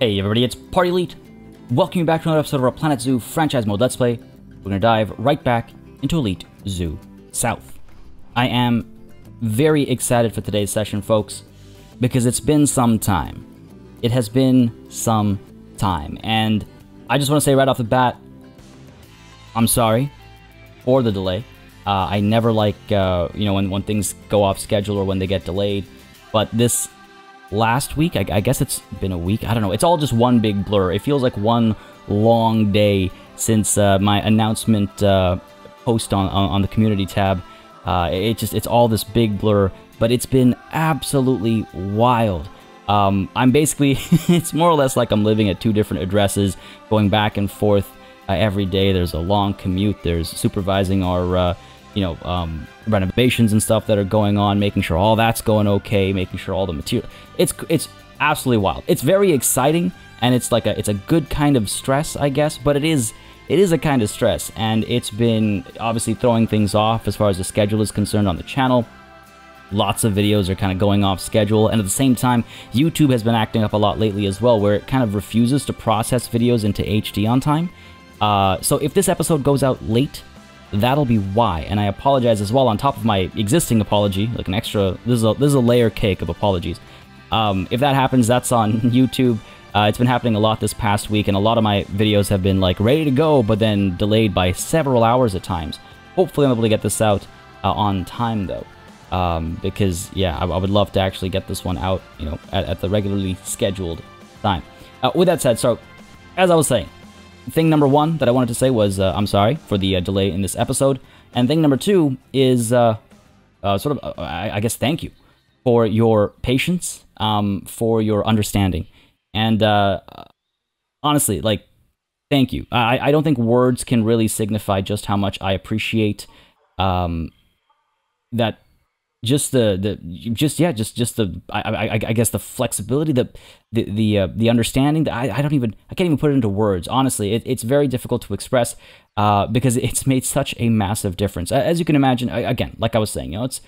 Hey everybody, it's Party Elite. Welcome back to another episode of our Planet Zoo franchise mode Let's Play. We're gonna dive right back into Elite Zoo South. I am very excited for today's session, folks, because it's been some time. It has been some time, and I just want to say right off the bat, I'm sorry for the delay. Uh, I never like, uh, you know, when, when things go off schedule or when they get delayed, but this last week. I, I, guess it's been a week. I don't know. It's all just one big blur. It feels like one long day since uh, my announcement uh, post on, on, on the community tab. Uh, it just it's all this big blur, but it's been absolutely wild. Um, I'm basically it's more or less like I'm living at two different addresses, going back and forth uh, every day. There's a long commute. There's supervising our uh, you know, um, renovations and stuff that are going on, making sure all that's going okay, making sure all the material. It's it's absolutely wild. It's very exciting, and it's like a it's a good kind of stress, I guess. But it is it is a kind of stress, and it's been obviously throwing things off as far as the schedule is concerned on the channel. Lots of videos are kind of going off schedule, and at the same time, YouTube has been acting up a lot lately as well, where it kind of refuses to process videos into HD on time. Uh, so if this episode goes out late, that'll be why. And I apologize as well on top of my existing apology, like an extra. This is a this is a layer cake of apologies. Um, if that happens, that's on YouTube. Uh, it's been happening a lot this past week, and a lot of my videos have been like ready to go, but then delayed by several hours at times. Hopefully, I'm able to get this out uh, on time though, um, because yeah, I, I, would love to actually get this one out, you know, at, at the regularly scheduled time. Uh, with that said, so as I was saying, thing number one that I wanted to say was uh, I'm sorry for the uh, delay in this episode. And thing number two is uh, uh sort of, uh, I, I, guess, thank you for your patience, um, for your understanding. And uh, honestly, like, thank you. I, I don't think words can really signify just how much I appreciate um, that just the the just yeah just just the I, I, I guess the flexibility the the the, uh, the understanding that I, I don't even I can't even put it into words honestly it, it's very difficult to express uh, because it's made such a massive difference as you can imagine again like I was saying you know it's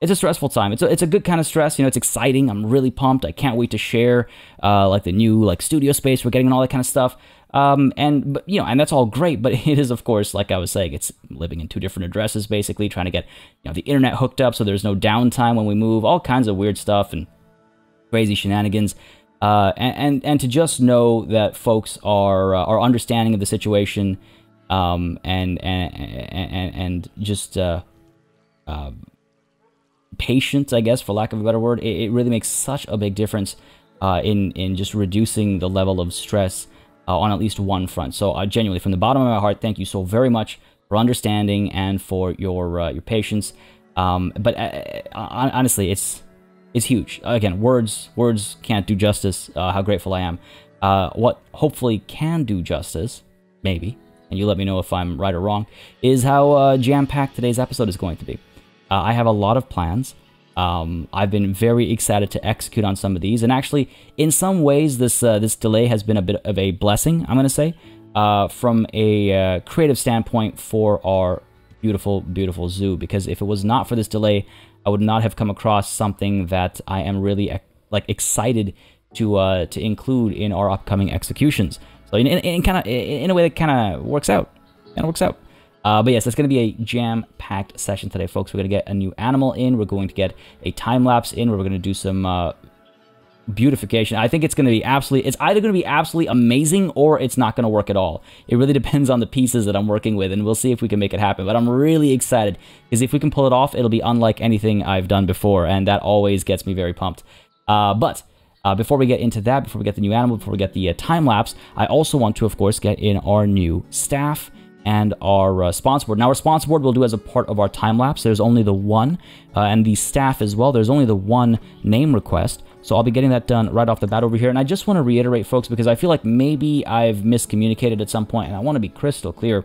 it's a stressful time. It's a, it's a good kind of stress. You know, it's exciting. I'm really pumped. I can't wait to share uh, like the new like studio space we're getting and all that kind of stuff. Um, and but, you know, and that's all great, but it is of course, like I was saying, it's living in two different addresses, basically trying to get you know the internet hooked up so there's no downtime when we move, all kinds of weird stuff and crazy shenanigans. Uh, and, and, and to just know that folks are uh, are understanding of the situation, um, and and and and just uh, uh, patient, I guess, for lack of a better word, it, it really makes such a big difference uh, in in just reducing the level of stress uh, on at least one front. So, uh, genuinely, from the bottom of my heart, thank you so very much for understanding and for your uh, your patience. Um, but uh, uh, honestly, it's it's huge. Again, words words can't do justice. Uh, how grateful I am. what hopefully can do justice, maybe, and you let me know if I'm right or wrong, is how jam packed today's episode is going to be. I have a lot of plans. Um, I've been very excited to execute on some of these, and actually, in some ways, this uh, this delay has been a bit of a blessing. I'm going to say, uh, from a uh, creative standpoint, for our beautiful, beautiful zoo. Because if it was not for this delay, I would not have come across something that I am really like excited to uh, to include in our upcoming executions. So, in, in, in kind of in a way that kind of works out, kind of works out. Uh, but yes, it's going to be a jam-packed session today, folks. We're going to get a new animal in. We're going to get a time-lapse in. where We're going to do some uh, beautification. I think it's going to be absolutely, it's either going to be absolutely amazing or it's not going to work at all. It really depends on the pieces that I'm working with, and we'll see if we can make it happen. But I'm really excited because if we can pull it off, it'll be unlike anything I've done before, and that always gets me very pumped. Uh, but uh, before we get into that, before we get the new animal, before we get the uh, time lapse, I also want to, of course, get in our new staff and our uh, sponsor board. Now, our sponsor board we'll do as a part of our time lapse. There's only the one, uh, and the staff as well. There's only the one name request. So I'll be getting that done right off the bat over here. And I just want to reiterate, folks, because I feel like maybe I've miscommunicated at some point, and I want to be crystal clear.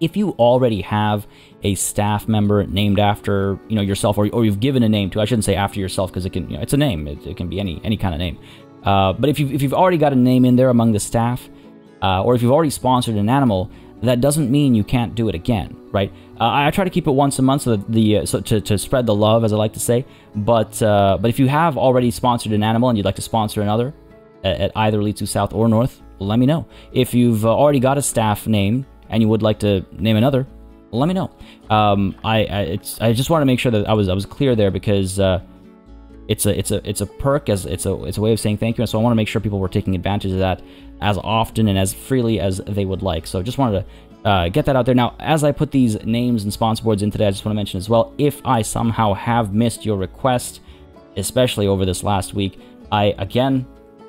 If you already have a staff member named after you know yourself, or, or you've given a name to, I shouldn't say after yourself because it can you know it's a name. It, it can be any any kind of name. Uh, but if you if you've already got a name in there among the staff, uh, or if you've already sponsored an animal, that doesn't mean you can't do it again, right? Uh, I try to keep it once a month so that the uh, so to, to spread the love, as I like to say. But uh, but if you have already sponsored an animal and you'd like to sponsor another, at, at either Zoo South or North, let me know. If you've uh, already got a staff name and you would like to name another, let me know. Um, I I, I, just want to make sure that I was I was clear there because uh, it's a it's a it's a perk as it's a it's a way of saying thank you, and so I want to make sure people were taking advantage of that as often and as freely as they would like. So just wanted to uh, get that out there. Now, as I put these names and sponsor boards in today, I just want to mention as well, if I somehow have missed your request, especially over this last week, I again,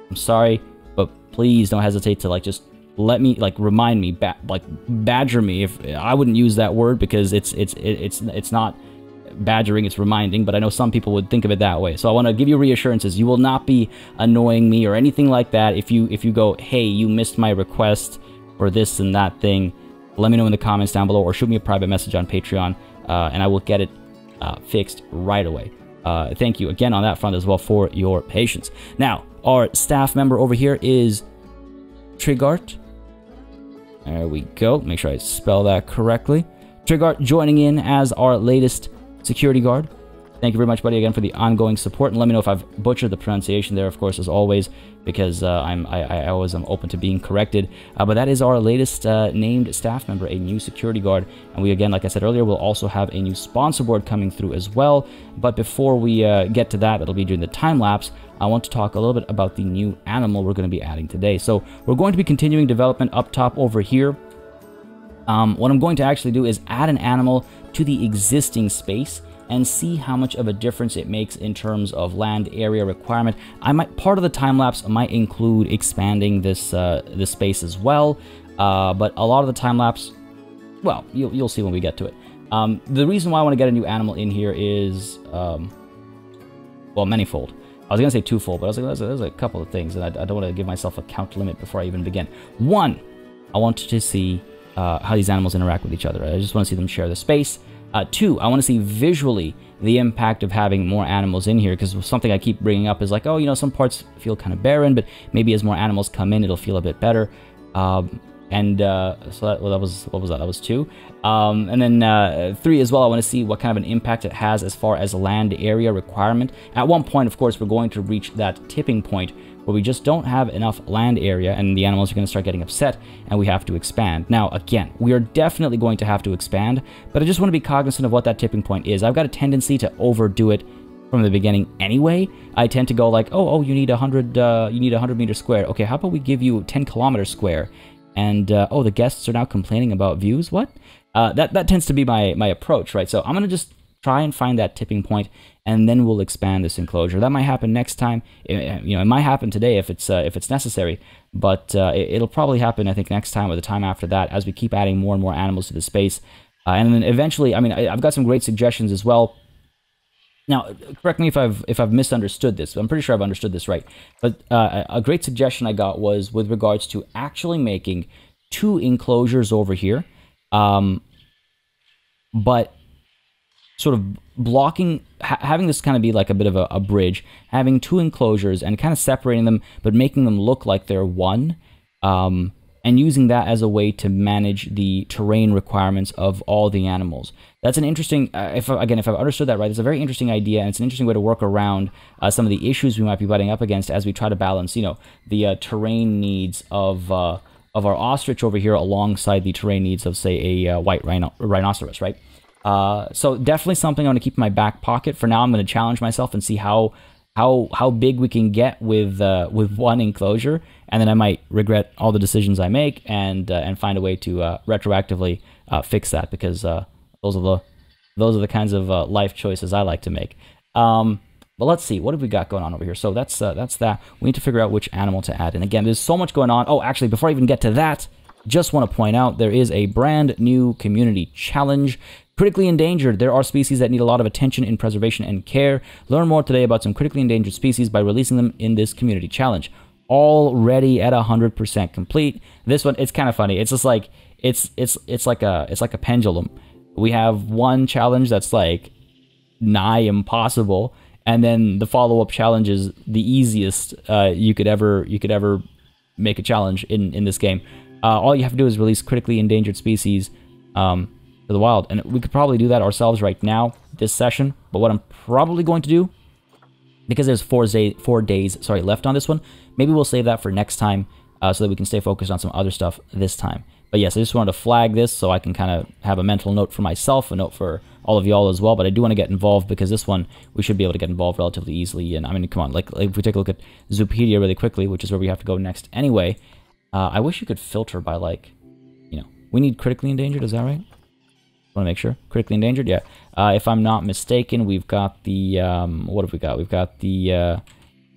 I'm sorry, but please don't hesitate to like just let me like remind me, ba- like badger me. If I wouldn't use that word because it's it's it's it's not badgering, it's reminding, but I know some people would think of it that way. So I want to give you reassurances. You will not be annoying me or anything like that if you if you go, "Hey, you missed my request for this and that thing." Let me know in the comments down below or shoot me a private message on Patreon uh, and I will get it uh, fixed right away. Uh, thank you again on that front as well for your patience. Now, our staff member over here is Trigart. There we go. Make sure I spell that correctly. Trigart joining in as our latest security guard. Thank you very much, buddy, again for the ongoing support, and let me know if I've butchered the pronunciation there, of course, as always, because uh, I'm I, I, always am open to being corrected. Uh, but that is our latest uh, named staff member, a new security guard, and we again, like I said earlier, will also have a new sponsor board coming through as well. But before we uh, get to that, it'll be during the time lapse. I want to talk a little bit about the new animal we're going to be adding today. So we're going to be continuing development up top over here. Um, what I'm going to actually do is add an animal to the existing space and see how much of a difference it makes in terms of land area requirement. I might part of the time lapse might include expanding this uh, this space as well, uh, but a lot of the time lapse, well, you'll, you'll see when we get to it. Um, the reason why I want to get a new animal in here is, um, well, manifold. I was gonna say twofold, but I was like, there's a, there's a couple of things, and I, I don't want to give myself a count limit before I even begin. One, I want to see uh, how these animals interact with each other. I just want to see them share the space. Uh, two, I want to see visually the impact of having more animals in here because something I keep bringing up is like, oh, you know, some parts feel kind of barren, but maybe as more animals come in, it'll feel a bit better. Um, and uh, so that, well, that was what was that? That was two. Um, and then uh, three as well. I want to see what kind of an impact it has as far as land area requirement. At one point, of course, we're going to reach that tipping point where we just don't have enough land area and the animals are going to start getting upset and we have to expand. Now, again, we are definitely going to have to expand, but I just want to be cognizant of what that tipping point is. I've got a tendency to overdo it from the beginning anyway. I tend to go like, oh, oh, you need a hundred, uh, you need a hundred meter square. Okay, how about we give you 10 kilometers square? And uh, oh, the guests are now complaining about views. What? Uh, that that tends to be my my approach, right? So I'm gonna just try and find that tipping point and then we'll expand this enclosure. That might happen next time. It, you know, it might happen today if it's uh, if it's necessary, but uh, it, will probably happen I think next time or the time after that as we keep adding more and more animals to the space. Uh, and then eventually, I mean, I, have got some great suggestions as well. Now, correct me if I've if I've misunderstood this. I'm pretty sure I've understood this right. But uh, a great suggestion I got was with regards to actually making two enclosures over here, um, but sort of blocking, ha- having this kind of be like a bit of a, a, bridge, having two enclosures and kind of separating them, but making them look like they're one, um, and using that as a way to manage the terrain requirements of all the animals. That's an interesting, uh, if again, if I've understood that right, it's a very interesting idea, and it's an interesting way to work around uh, some of the issues we might be butting up against as we try to balance, you know, the uh, terrain needs of uh, of our ostrich over here alongside the terrain needs of, say, a uh, white rhino- rhinoceros, right? Uh, so definitely something I'm going to keep in my back pocket. For now, I'm going to challenge myself and see how how how big we can get with uh, with one enclosure, and then I might regret all the decisions I make and uh, and find a way to uh, retroactively uh, fix that because uh, those are the those are the kinds of life choices I like to make. Um, but let's see, what have we got going on over here? So that's that's that. We need to figure out which animal to add. And again, there's so much going on. Oh, actually, before I even get to that, just want to point out there is a brand new community challenge Critically endangered, there are species that need a lot of attention in preservation and care. Learn more today about some critically endangered species by releasing them in this community challenge. Already at 100% complete. This one, it's kind of funny. It's just like, it's, it's, it's like a, it's like a pendulum. We have one challenge that's like nigh impossible. And then the follow-up challenge is the easiest uh, you could ever, you could ever make a challenge in, in this game. Uh, all you have to do is release critically endangered species um, to the wild. And we could probably do that ourselves right now, this session. But what I'm probably going to do because there's four, day, four days sorry left on this one. Maybe we'll save that for next time uh, so that we can stay focused on some other stuff this time. But yes, I just wanted to flag this so I can kind of have a mental note for myself, a note for all of y'all as well. But I do want to get involved because this one we should be able to get involved relatively easily. And I mean, come on, like, like if we take a look at Zoopedia really quickly, which is where we have to go next anyway. Uh, I wish you could filter by like, you know, we need critically endangered. Is that right? Want to make sure critically endangered. Yeah. Uh, if I'm not mistaken, we've got the um, what have we got? We've got the uh,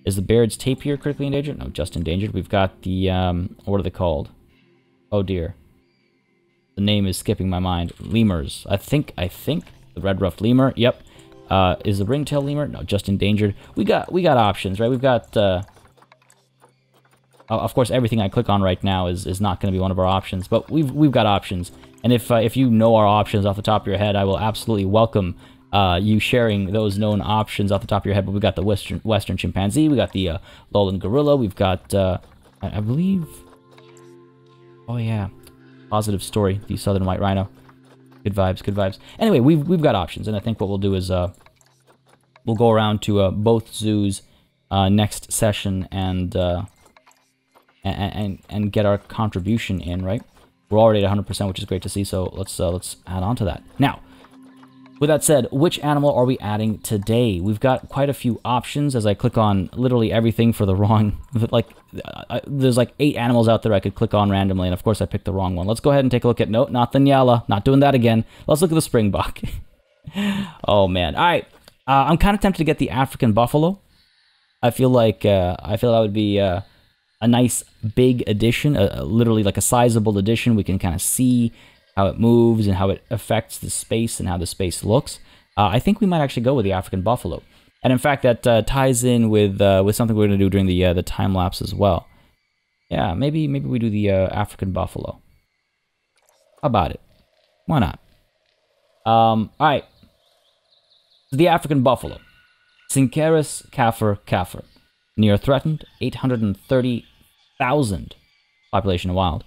is the Baird's tapir critically endangered? No, just endangered. We've got the um, what are they called? Oh dear, the name is skipping my mind. Lemurs. I think I think the red ruffed lemur. Yep. Uh, is the ringtail lemur? No, just endangered. We got we got options, right? We've got. Uh, of course, everything I click on right now is, is not going to be one of our options, but we've we've got options. And if uh, if you know our options off the top of your head, I will absolutely welcome uh, you sharing those known options off the top of your head. But we got the western western chimpanzee, we got the uh, lowland gorilla, we've got uh, I, I, believe. Oh yeah, positive story. The southern white rhino. Good vibes, good vibes. Anyway, we've we've got options, and I think what we'll do is uh, we'll go around to uh, both zoos next session and, and and and get our contribution in right. We're already at 100%, which is great to see. So let's uh, let's add on to that. Now, with that said, which animal are we adding today? We've got quite a few options as I click on literally everything for the wrong. Like, uh, there's like eight animals out there I could click on randomly, and of course I picked the wrong one. Let's go ahead and take a look at. Nope, not the Nyala. Not doing that again. Let's look at the Springbok. oh man. All right. Uh, I'm kind of tempted to get the African buffalo. I feel like uh, I feel that would be uh, a nice big addition, a, a, literally like a sizable addition. We can kind of see how it moves and how it affects the space and how the space looks. Uh, I think we might actually go with the African buffalo, and in fact, that uh, ties in with uh, with something we're going to do during the uh, the time lapse as well. Yeah, maybe maybe we do the uh, African buffalo. How about it? Why not? Um, all right. The African buffalo, Syncerus caffer caffer, near threatened, 830 thousand population wild.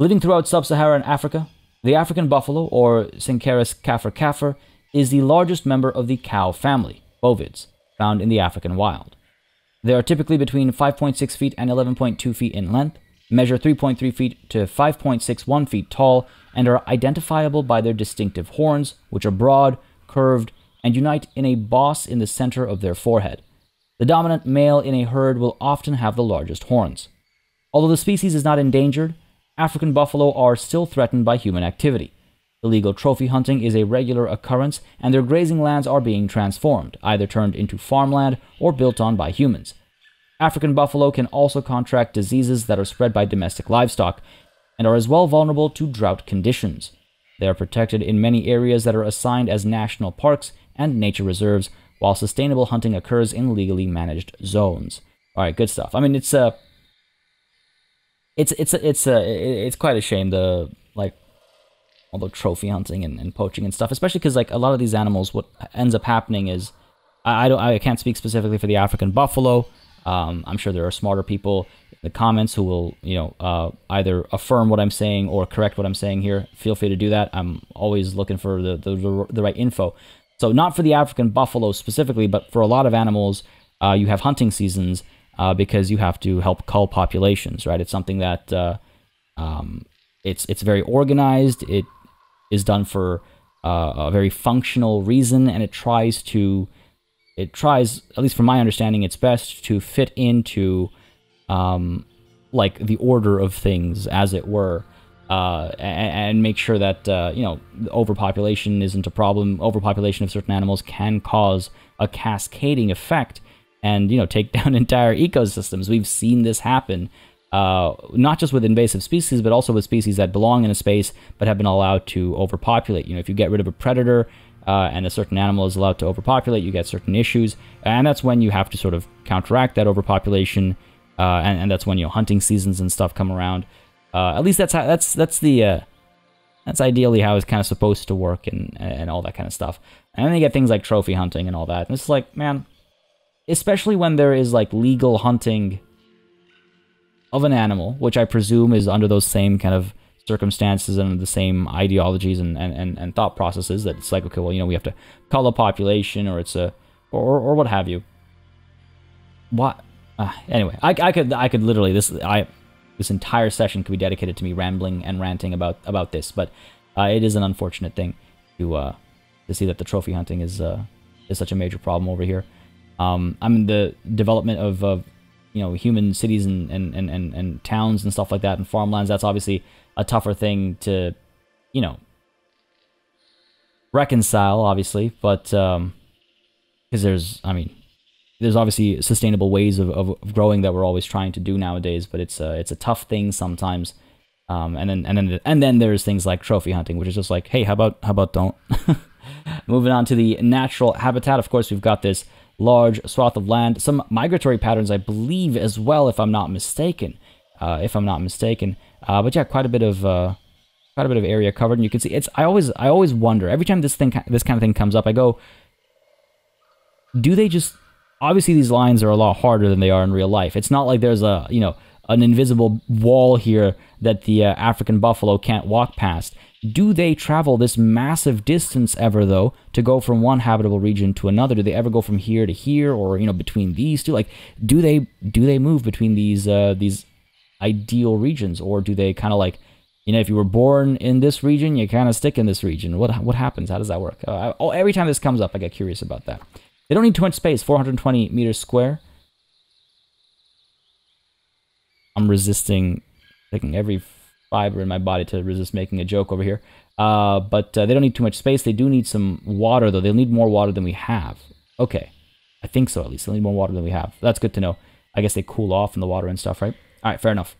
Living throughout sub-Saharan Africa, the African buffalo, or Syncerus caffer caffer, is the largest member of the cow family, bovids, found in the African wild. They are typically between 5.6 feet and 11.2 feet in length, measure 3.3 feet to 5.61 feet tall, and are identifiable by their distinctive horns, which are broad, curved, and unite in a boss in the center of their forehead. The dominant male in a herd will often have the largest horns. Although the species is not endangered, African buffalo are still threatened by human activity. Illegal trophy hunting is a regular occurrence, and their grazing lands are being transformed, either turned into farmland or built on by humans. African buffalo can also contract diseases that are spread by domestic livestock and are as well vulnerable to drought conditions. They are protected in many areas that are assigned as national parks and nature reserves, while sustainable hunting occurs in legally managed zones. All right, good stuff. I mean, it's a, uh, it's it's it's a, it's quite a shame the like all the trophy hunting and, and poaching and stuff, especially because like a lot of these animals, what ends up happening is I, I don't I can't speak specifically for the African buffalo. Um, I'm sure there are smarter people in the comments who will, you know, uh, either affirm what I'm saying or correct what I'm saying here. Feel free to do that. I'm always looking for the, the, the right info. So not for the African buffalo specifically, but for a lot of animals, uh, you have hunting seasons uh, because you have to help cull populations, right? It's something that uh, um, it's it's very organized. It is done for uh, a very functional reason, and it tries to it tries, at least from my understanding, it's best to fit into um, like the order of things, as it were uh, and, and, make sure that uh, you know overpopulation isn't a problem. Overpopulation of certain animals can cause a cascading effect, and you know take down entire ecosystems. We've seen this happen, uh, not just with invasive species, but also with species that belong in a space but have been allowed to overpopulate. You know, if you get rid of a predator. Uh, and a certain animal is allowed to overpopulate, you get certain issues, and that's when you have to sort of counteract that overpopulation, uh, and, and that's when you know hunting seasons and stuff come around. Uh, at least that's how that's that's the uh, that's ideally how it's kind of supposed to work and and all that kind of stuff. And then you get things like trophy hunting and all that. And it's like, man, especially when there is like legal hunting of an animal, which I presume is under those same kind of circumstances and the same ideologies and, and, and, and thought processes that it's like, okay, well, you know, we have to cull a population or it's a, or, or what have you. what? Uh, anyway, I, I could I could literally this I this entire session could be dedicated to me rambling and ranting about about this, but uh, it is an unfortunate thing to uh, to see that the trophy hunting is uh, is such a major problem over here. Um, I mean the development of, of you know human cities and, and, and, and, and towns and stuff like that and farmlands. That's obviously a tougher thing to you know reconcile, obviously, but because um, there's I mean there's obviously sustainable ways of, of, growing that we're always trying to do nowadays, but it's a, it's a tough thing sometimes. Um, and then and then and then there's things like trophy hunting, which is just like, hey, how about how about don't? Moving on to the natural habitat, of course, we've got this large swath of land, some migratory patterns, I believe, as well, if I'm not mistaken. Uh, if I'm not mistaken, uh, but yeah, quite a bit of uh, quite a bit of area covered, and you can see it's. I always I always wonder every time this thing this kind of thing comes up, I go, do they just obviously these lines are a lot harder than they are in real life. It's not like there's a, you know, an invisible wall here that the uh, African buffalo can't walk past. Do they travel this massive distance ever though to go from one habitable region to another? Do they ever go from here to here or you know between these two? Like do they do they move between these uh, these ideal regions or do they kind of like you know if you were born in this region you kind of stick in this region? What what happens? How does that work? Uh, oh, every time this comes up I get curious about that. They don't need too much space, 420 meters square. I'm resisting, taking every fiber in my body to resist making a joke over here. Uh, but uh, they don't need too much space. They do need some water, though. They'll need more water than we have. Okay. I think so, at least. They'll need more water than we have. That's good to know. I guess they cool off in the water and stuff, right? All right, fair enough.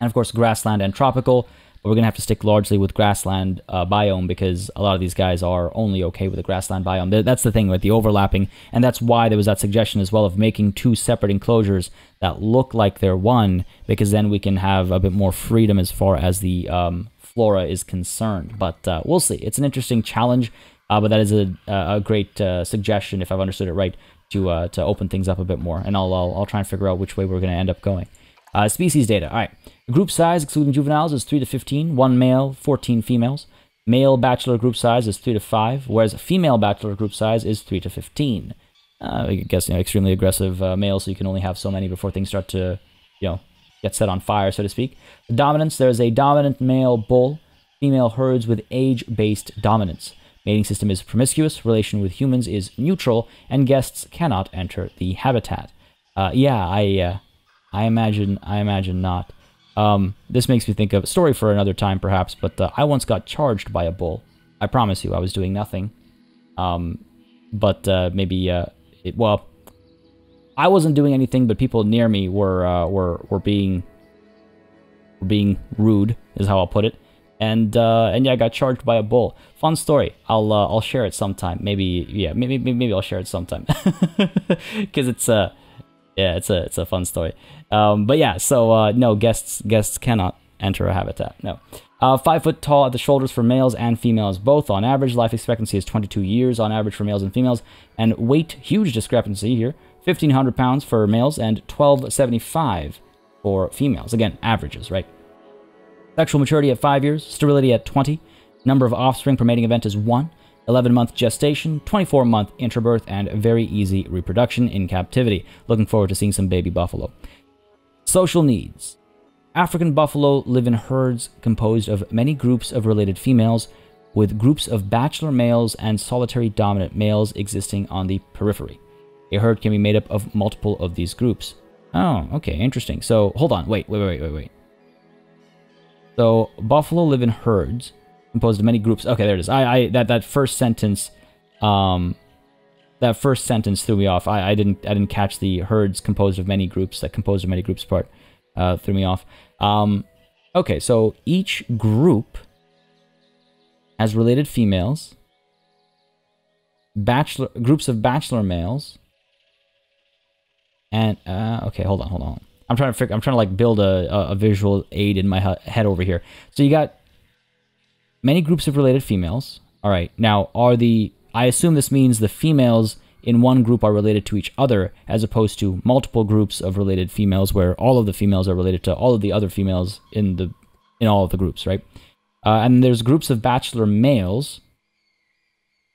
And of course, grassland and tropical but we're going to have to stick largely with grassland uh, biome because a lot of these guys are only okay with the grassland biome. That's the thing with the overlapping, and that's why there was that suggestion as well of making two separate enclosures that look like they're one, because then we can have a bit more freedom as far as the um, flora is concerned. But uh, we'll see. It's an interesting challenge, uh, but that is a, a great uh, suggestion, if I've understood it right, to uh, to open things up a bit more. And I'll, I'll, I'll try and figure out which way we're going to end up going. Uh, species data. All right. Group size, excluding juveniles, is 3 to 15. One male, 14 females. Male bachelor group size is 3 to 5, whereas female bachelor group size is 3 to 15. Uh, I guess, you know, extremely aggressive uh, males, so you can only have so many before things start to, you know, get set on fire, so to speak. The dominance, there's a dominant male bull, female herds with age-based dominance. Mating system is promiscuous, relation with humans is neutral, and guests cannot enter the habitat. Uh, yeah, I, uh, I imagine, I imagine not. Um, this makes me think of a story for another time, perhaps, but uh, I once got charged by a bull. I promise you, I was doing nothing. Um, but uh, maybe, uh, it, well, I wasn't doing anything, but people near me were uh, were were being were being rude, is how I'll put it. And uh, and yeah, I got charged by a bull. Fun story. I'll uh, I'll share it sometime. Maybe yeah, maybe maybe I'll share it sometime because it's uh yeah, it's a it's a fun story. Um, but yeah, so uh, no guests guests cannot enter a habitat. No. Uh, five foot tall at the shoulders for males and females both. On average, life expectancy is 22 years on average for males and females. And weight, huge discrepancy here: 1,500 pounds for males and 1,275 for females. Again, averages, right? Sexual maturity at five years, sterility at 20. Number of offspring per mating event is one. 11 month gestation, 24 month interbirth, and very easy reproduction in captivity. Looking forward to seeing some baby buffalo. Social needs African buffalo live in herds composed of many groups of related females, with groups of bachelor males and solitary dominant males existing on the periphery. A herd can be made up of multiple of these groups. Oh, okay, interesting. So, hold on, wait, wait, wait, wait, wait. So, buffalo live in herds composed of many groups. Okay, there it is. I, I that that first sentence, um, that first sentence threw me off. I, I didn't I didn't catch the herds composed of many groups that composed of many groups part. Uh, threw me off. Um, okay, so each group has related females, bachelor groups of bachelor males, and uh, okay, hold on, hold on. I'm trying to figure, I'm trying to like build a, a, a visual aid in my head over here. So you got many groups of related females. All right. Now, are the I assume this means the females in one group are related to each other as opposed to multiple groups of related females where all of the females are related to all of the other females in the in all of the groups, right? Uh, and there's groups of bachelor males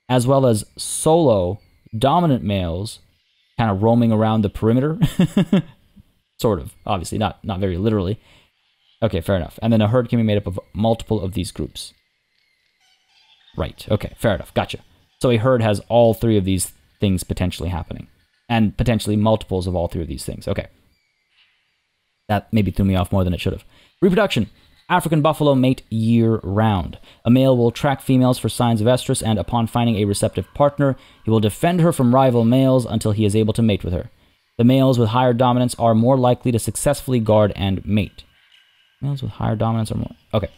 as well as solo dominant males kind of roaming around the perimeter. sort of, obviously, not not very literally. Okay, fair enough. And then a herd can be made up of multiple of these groups. Right. Okay, fair enough. Gotcha. So a herd has all three of these things potentially happening, and potentially multiples of all three of these things. Okay. That maybe threw me off more than it should have. Reproduction. African buffalo mate year round. A male will track females for signs of estrus, and upon finding a receptive partner, he will defend her from rival males until he is able to mate with her. The males with higher dominance are more likely to successfully guard and mate. Males with higher dominance are more. Okay.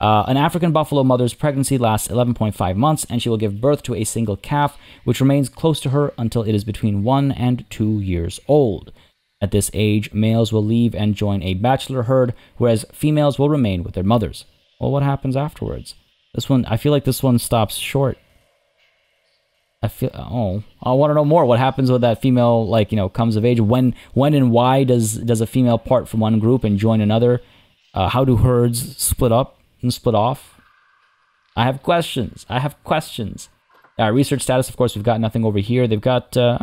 Uh, an African buffalo mother's pregnancy lasts 11.5 months, and she will give birth to a single calf, which remains close to her until it is between one and two years old. At this age, males will leave and join a bachelor herd, whereas females will remain with their mothers. Well, what happens afterwards? This one, I feel like this one stops short. I feel oh, I want to know more. What happens with that female? Like you know, comes of age. When, when, and why does does a female part from one group and join another? Uh, how do herds split up and split off? I have questions. I have questions. Uh, research status, of course, we've got nothing over here. They've got, uh,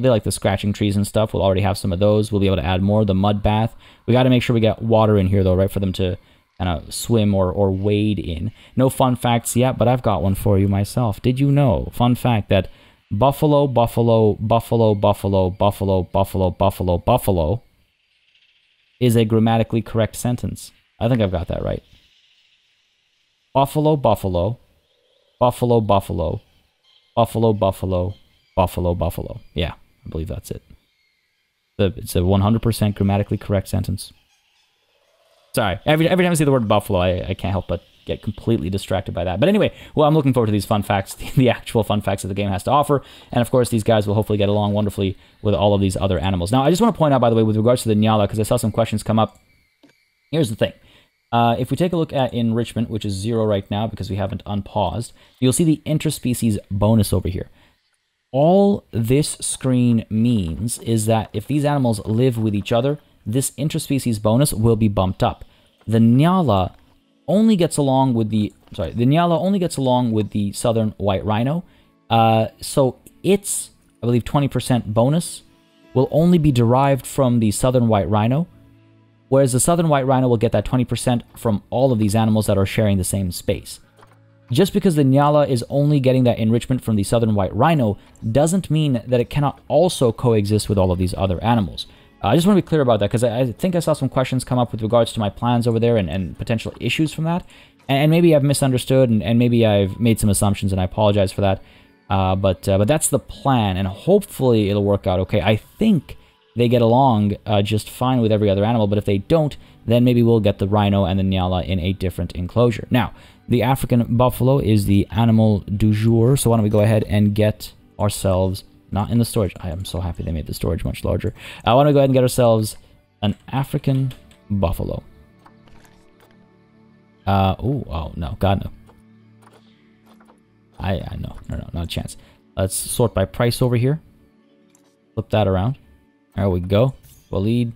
they like the scratching trees and stuff. We'll already have some of those. We'll be able to add more. The mud bath. We got to make sure we get water in here, though, right, for them to kind of swim or, or wade in. No fun facts yet, but I've got one for you myself. Did you know, fun fact, that buffalo, buffalo, buffalo, buffalo, buffalo, buffalo, buffalo, buffalo is a grammatically correct sentence? I think I've got that right. Buffalo, buffalo, buffalo, buffalo, Buffalo, Buffalo, Buffalo, Buffalo. Yeah, I believe that's it. It's a 100% grammatically correct sentence. Sorry, every, every time I see the word buffalo, I, I can't help but get completely distracted by that. But anyway, well, I'm looking forward to these fun facts, the, the, actual fun facts that the game has to offer. And of course, these guys will hopefully get along wonderfully with all of these other animals. Now, I just want to point out, by the way, with regards to the Nyala, because I saw some questions come up. Here's the thing. Uh, if we take a look at enrichment, which is zero right now because we haven't unpaused, you'll see the interspecies bonus over here. All this screen means is that if these animals live with each other, this interspecies bonus will be bumped up. The Nyala only gets along with the sorry, the Nyala only gets along with the southern white rhino. Uh, so its I believe 20% bonus will only be derived from the southern white rhino whereas the southern white rhino will get that 20% from all of these animals that are sharing the same space. Just because the Nyala is only getting that enrichment from the southern white rhino doesn't mean that it cannot also coexist with all of these other animals. Uh, I just want to be clear about that because I, I, think I saw some questions come up with regards to my plans over there and, and potential issues from that. And, and maybe I've misunderstood and, and, maybe I've made some assumptions and I apologize for that. Uh, but uh, but that's the plan and hopefully it'll work out okay. I think they get along uh, just fine with every other animal, but if they don't, then maybe we'll get the rhino and the nyala in a different enclosure. Now, the African buffalo is the animal du jour, so why don't we go ahead and get ourselves, not in the storage, I am so happy they made the storage much larger. I want to go ahead and get ourselves an African buffalo. Uh, ooh, oh, no, God, no. I, I, no, no, no, not a chance. Let's sort by price over here. Flip that around. There we go. Walid.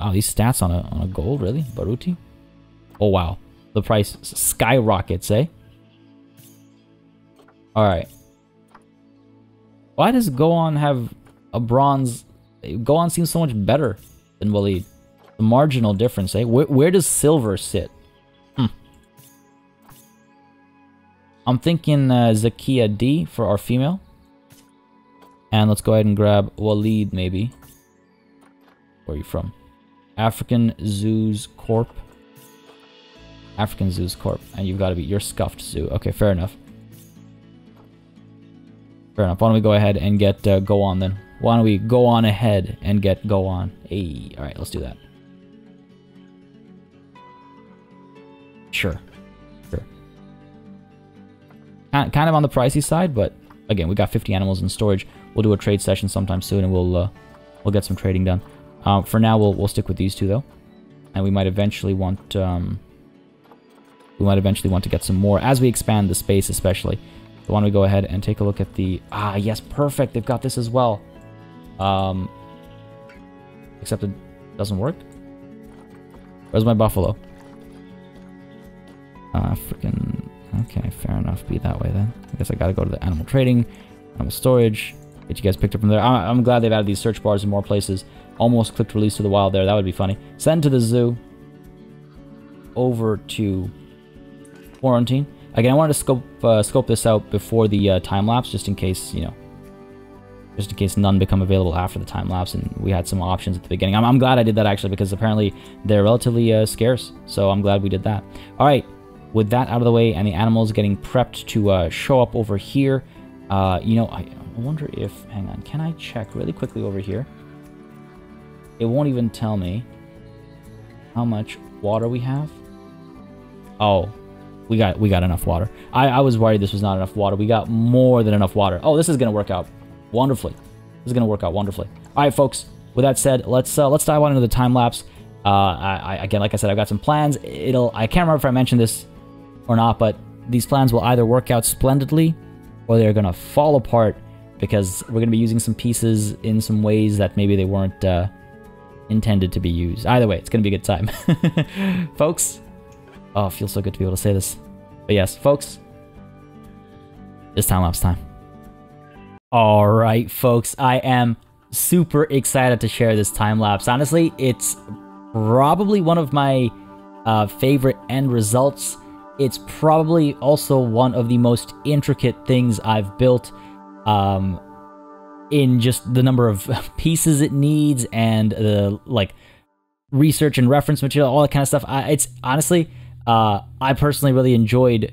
Wow, these stats on a, on a gold, really? Baruti? Oh, wow. The price skyrockets, eh? Alright. Why does Goan have a bronze? Goan seems so much better than Walid. The marginal difference, eh? Where, where does silver sit? Hmm. I'm thinking uh, Zakia D for our female. And let's go ahead and grab Walid, maybe. Where are you from? African Zoos Corp. African Zoos Corp. And you've got to be, you're Scuffed Zoo. Okay, fair enough. Fair enough. Why don't we go ahead and get uh, Go On then? Why don't we go on ahead and get Go On? Hey, alright, let's do that. Sure. Sure. Kind of on the pricey side, but again, we got 50 animals in storage. We'll do a trade session sometime soon, and we'll uh, we'll get some trading done. Uh, for now, we'll we'll stick with these two though, and we might eventually want um, we might eventually want to get some more as we expand the space, especially. So why don't we go ahead and take a look at the ah yes, perfect. They've got this as well. Um, except it doesn't work. Where's my buffalo? African. Okay, fair enough. Be that way then. I guess I gotta go to the animal trading, animal storage, Get you guys picked up from there. I, I'm glad they've added these search bars in more places. Almost clicked release to the wild there. That would be funny. Send to the zoo. Over to quarantine. Again, I wanted to scope uh, scope this out before the uh, time lapse, just in case you know, just in case none become available after the time lapse, and we had some options at the beginning. I'm, I'm glad I did that actually because apparently they're relatively uh, scarce, so I'm glad we did that. All right, with that out of the way and the animals getting prepped to uh, show up over here, uh, you know, I, I wonder if hang on, can I check really quickly over here? It won't even tell me how much water we have. Oh, we got we got enough water. I, I was worried this was not enough water. We got more than enough water. Oh, this is gonna work out wonderfully. This is gonna work out wonderfully. All right, folks. With that said, let's uh, let's dive on into the time lapse. Uh, I, I, again, like I said, I've got some plans. It'll I can't remember if I mentioned this or not, but these plans will either work out splendidly or they're gonna fall apart because we're gonna be using some pieces in some ways that maybe they weren't uh, intended to be used. Either way, it's gonna be a good time, folks. Oh, it feels so good to be able to say this. But yes, folks, it's time lapse time. All right, folks, I am super excited to share this time lapse. Honestly, it's probably one of my uh, favorite end results. It's probably also one of the most intricate things I've built um, in just the number of pieces it needs and the like research and reference material, all that kind of stuff. I, it's honestly, uh, I personally really enjoyed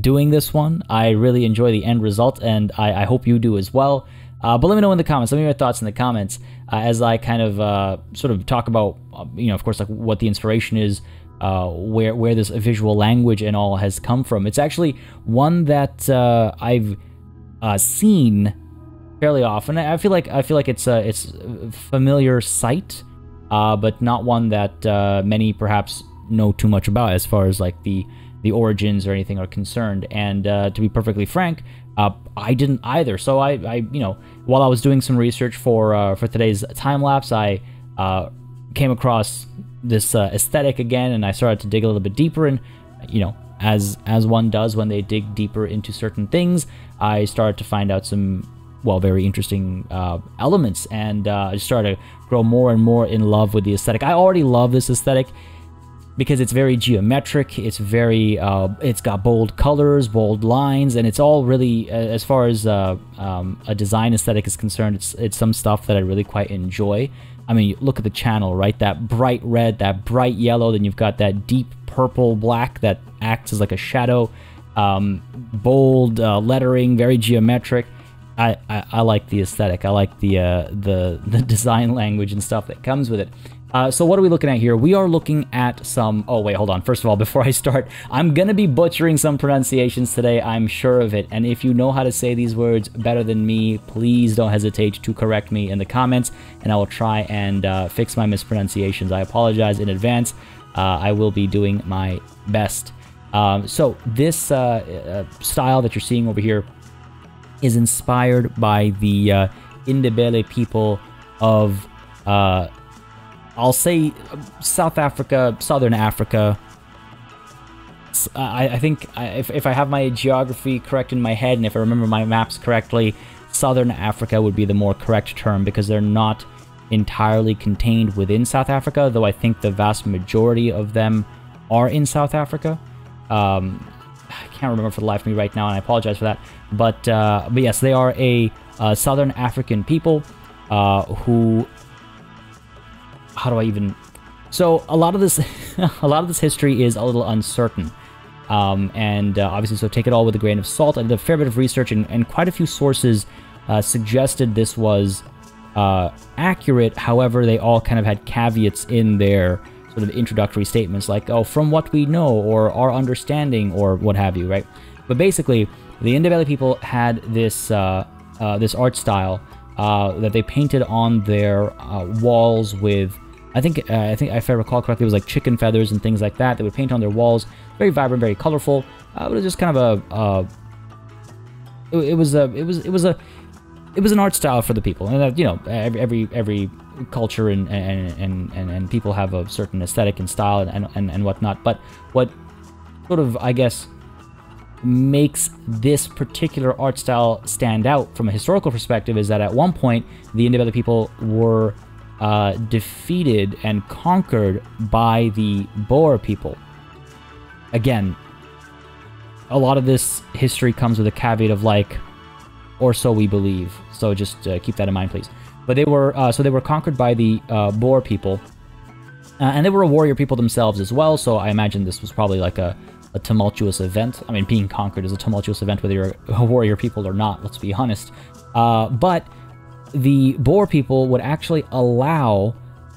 doing this one. I really enjoy the end result, and I, I hope you do as well. Uh, but let me know in the comments. Let me know your thoughts in the comments uh, as I kind of uh, sort of talk about, uh, you know, of course, like what the inspiration is, uh, where where this visual language and all has come from. It's actually one that uh, seen fairly often. I feel like I feel like it's a it's a familiar sight, but not one that many perhaps know too much about as far as like the the origins or anything are concerned. And uh, to be perfectly frank, uh, I didn't either. So I, I, you know, while I was doing some research for uh, for today's time lapse, I uh, came across this uh, aesthetic again, and I started to dig a little bit deeper. And you know, as as one does when they dig deeper into certain things, I started to find out some well, very interesting uh, elements, and I started to grow more and more in love with the aesthetic. I already love this aesthetic because it's very geometric. It's very, uh, it's got bold colors, bold lines, and it's all really, as far as uh, um, a design aesthetic is concerned, it's it's some stuff that I really quite enjoy. I mean, look at the channel, right? That bright red, that bright yellow, then you've got that deep purple black that acts as like a shadow. Um, bold uh, lettering, very geometric. I, I, I, like the aesthetic. I like the uh, the the design language and stuff that comes with it. Uh, so what are we looking at here? We are looking at some... Oh, wait, hold on. First of all, before I start, I'm going to be butchering some pronunciations today. I'm sure of it. And if you know how to say these words better than me, please don't hesitate to correct me in the comments, and I will try and uh, fix my mispronunciations. I apologize in advance. Uh, I will be doing my best. Um, so this uh, uh, style that you're seeing over here is inspired by the uh, Ndebele people of I'll say South Africa, Southern Africa. I, I think if, if I have my geography correct in my head and if I remember my maps correctly, Southern Africa would be the more correct term because they're not entirely contained within South Africa, though I think the vast majority of them are in South Africa. Um, I can't remember for the life of me right now, and I apologize for that. But uh, but yes, they are a uh, Southern African people uh, who how do I even? So a lot of this, a lot of this history is a little uncertain. Um, and uh, obviously, so take it all with a grain of salt. I did a fair bit of research, and, and quite a few sources uh, suggested this was uh, accurate. However, they all kind of had caveats in their sort of introductory statements, like, oh, from what we know, or our understanding, or what have you, right? But basically, the Ndebele people had this, uh, uh, this art style uh, that they painted on their walls with I think, uh, I think if I recall correctly, it was like chicken feathers and things like that. They would paint on their walls. Very vibrant, very colorful. Uh, it was just kind of a, uh, it, it, was a, it was, it was a, it was an art style for the people, and uh, you know, every every, every culture and and, and and and people have a certain aesthetic and style and and and whatnot. But what sort of, I guess, makes this particular art style stand out from a historical perspective is that at one point the Ndebele people were uh, defeated and conquered by the Boer people. Again, a lot of this history comes with a caveat of like, or so we believe. So just uh, keep that in mind, please. But they were uh, so they were conquered by the uh, Boer people, uh, and they were a warrior people themselves as well. So I imagine this was probably like a, a tumultuous event. I mean, being conquered is a tumultuous event whether you're a warrior people or not. Let's be honest. Uh, but the Boer people would actually allow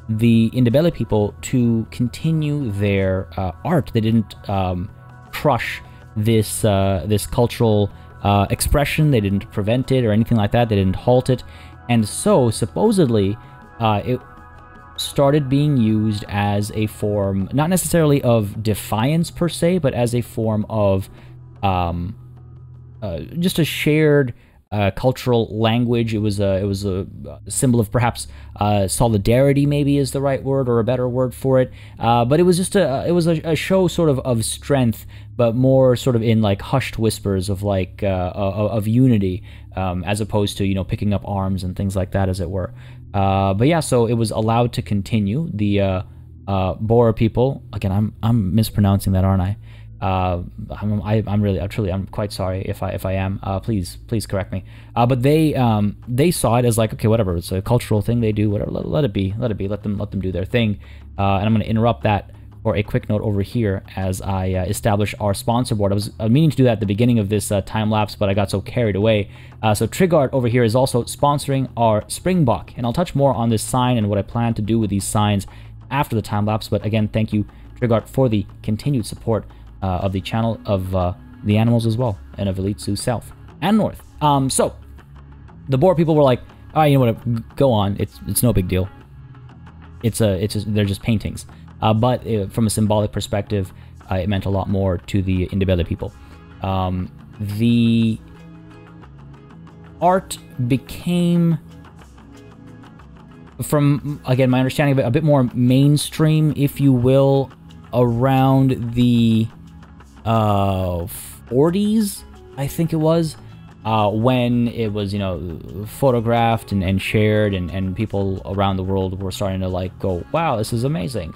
the Ndebele people to continue their uh, art. They didn't um, crush this uh, this cultural uh, expression. They didn't prevent it or anything like that. They didn't halt it, and so supposedly uh, it started being used as a form, not necessarily of defiance per se, but as a form of um, uh, just a shared uh, cultural language. It was a it was a symbol of perhaps uh, solidarity, maybe is the right word or a better word for it. Uh, but it was just a it was a, a, show sort of of strength, but more sort of in like hushed whispers of like uh, of, of, unity, um, as opposed to you know picking up arms and things like that, as it were. Uh, but yeah, so it was allowed to continue. The uh, Boer people again, I'm I'm mispronouncing that, aren't I? Uh, I'm, I, am really, I truly, I'm quite sorry if I if I am. Uh, please, please correct me. Uh, but they um, they saw it as like, okay, whatever. It's a cultural thing they do. Whatever. Let, let it be. Let it be. Let them let them do their thing. Uh, and I'm going to interrupt that for a quick note over here as I uh, establish our sponsor board. I was uh, meaning to do that at the beginning of this time lapse, but I got so carried away. so Trigart over here is also sponsoring our Springbok, and I'll touch more on this sign and what I plan to do with these signs after the time lapse. But again, thank you Trigart for the continued support uh, of the channel of uh, the animals as well, and of Elite Zoo South and North. Um, so the Boer people were like, "All right, you know what? Go on. It's it's no big deal. It's a it's just, they're just paintings." Uh, but uh, from a symbolic perspective, uh, it meant a lot more to the Ndebele people. Um, the art became from again my understanding of it a bit more mainstream if you will around the uh, 40s, I think it was, uh, when it was, you know, photographed and, and shared, and, and people around the world were starting to like go, wow, this is amazing.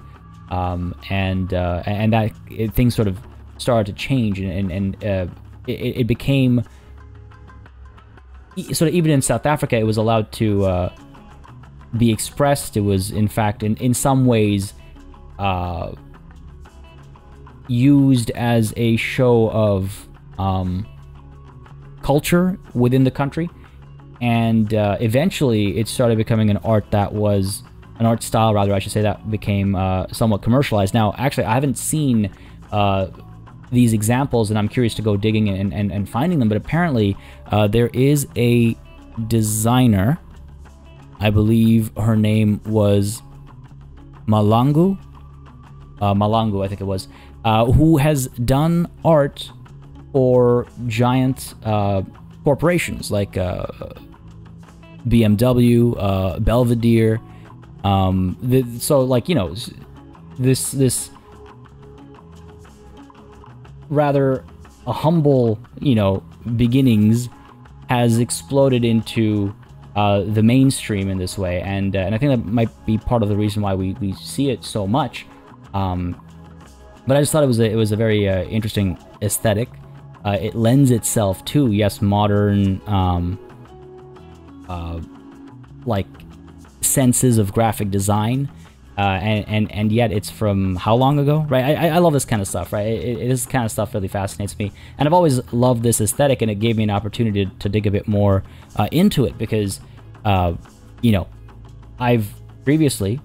Um, and uh, and that it, things sort of started to change, and, and, and uh, it, it became sort of even in South Africa, it was allowed to uh, be expressed. It was, in fact, in, in some ways, uh, used as a show of um, culture within the country. And uh, eventually, it started becoming an art that was an art style, rather, I should say, that became uh, somewhat commercialized. Now, actually, I haven't seen uh, these examples, and I'm curious to go digging and, and, and finding them. But apparently, uh, there is a designer. I believe her name was Mahlangu. Uh, Mahlangu, I think it was uh, who has done art for giant uh, corporations like uh, BMW, uh, Belvedere. Um, the, so, like you know, this this rather a humble, you know, beginnings has exploded into uh, the mainstream in this way, and uh, and I think that might be part of the reason why we, we see it so much. Um, but I just thought it was a, it was a very uh, interesting aesthetic. Uh, it lends itself to yes, modern um, uh, like senses of graphic design, uh, and and and yet it's from how long ago, right? I, I love this kind of stuff, right? It, it, this kind of stuff really fascinates me, and I've always loved this aesthetic, and it gave me an opportunity to, to dig a bit more uh, into it because, uh, you know, I've previously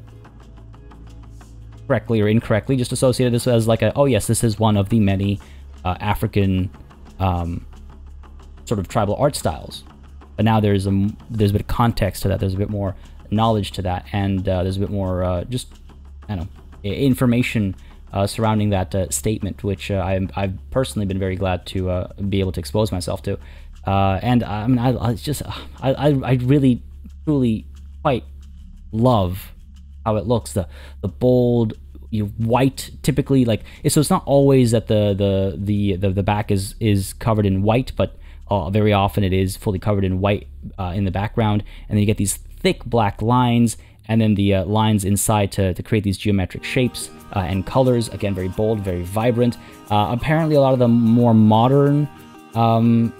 correctly or incorrectly, just associated this as like a, oh yes, this is one of the many uh, African um, sort of tribal art styles. But now there's a there's a bit of context to that. There's a bit more knowledge to that, and uh, there's a bit more uh, just I don't know information uh, surrounding that uh, statement, which uh, I, I've personally been very glad to be able to expose myself to. and I mean, I, I just I, I I really truly quite love how it looks. The the bold you white typically like so it's not always that the the the the, the back is is covered in white but uh, very often it is fully covered in white uh, in the background. And then you get these thick black lines and then the uh, lines inside to, to create these geometric shapes uh, and colors. Again very bold very vibrant. Uh, apparently a lot of the more modern um,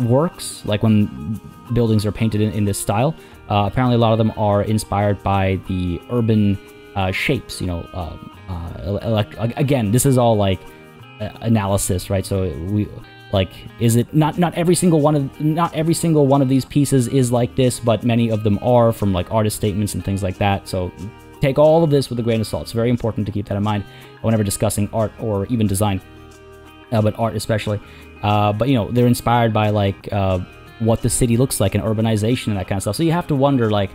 works like when buildings are painted in, in this style uh, apparently a lot of them are inspired by the urban uh, shapes. You know, um, uh, elect- again, this is all like analysis, right? So we like is it not not every single one of not every single one of these pieces is like this, but many of them are from like artist statements and things like that. So take all of this with a grain of salt. It's very important to keep that in mind whenever discussing art or even design, uh, but art especially. Uh, but you know, they're inspired by like uh, what the city looks like and urbanization and that kind of stuff. So you have to wonder like,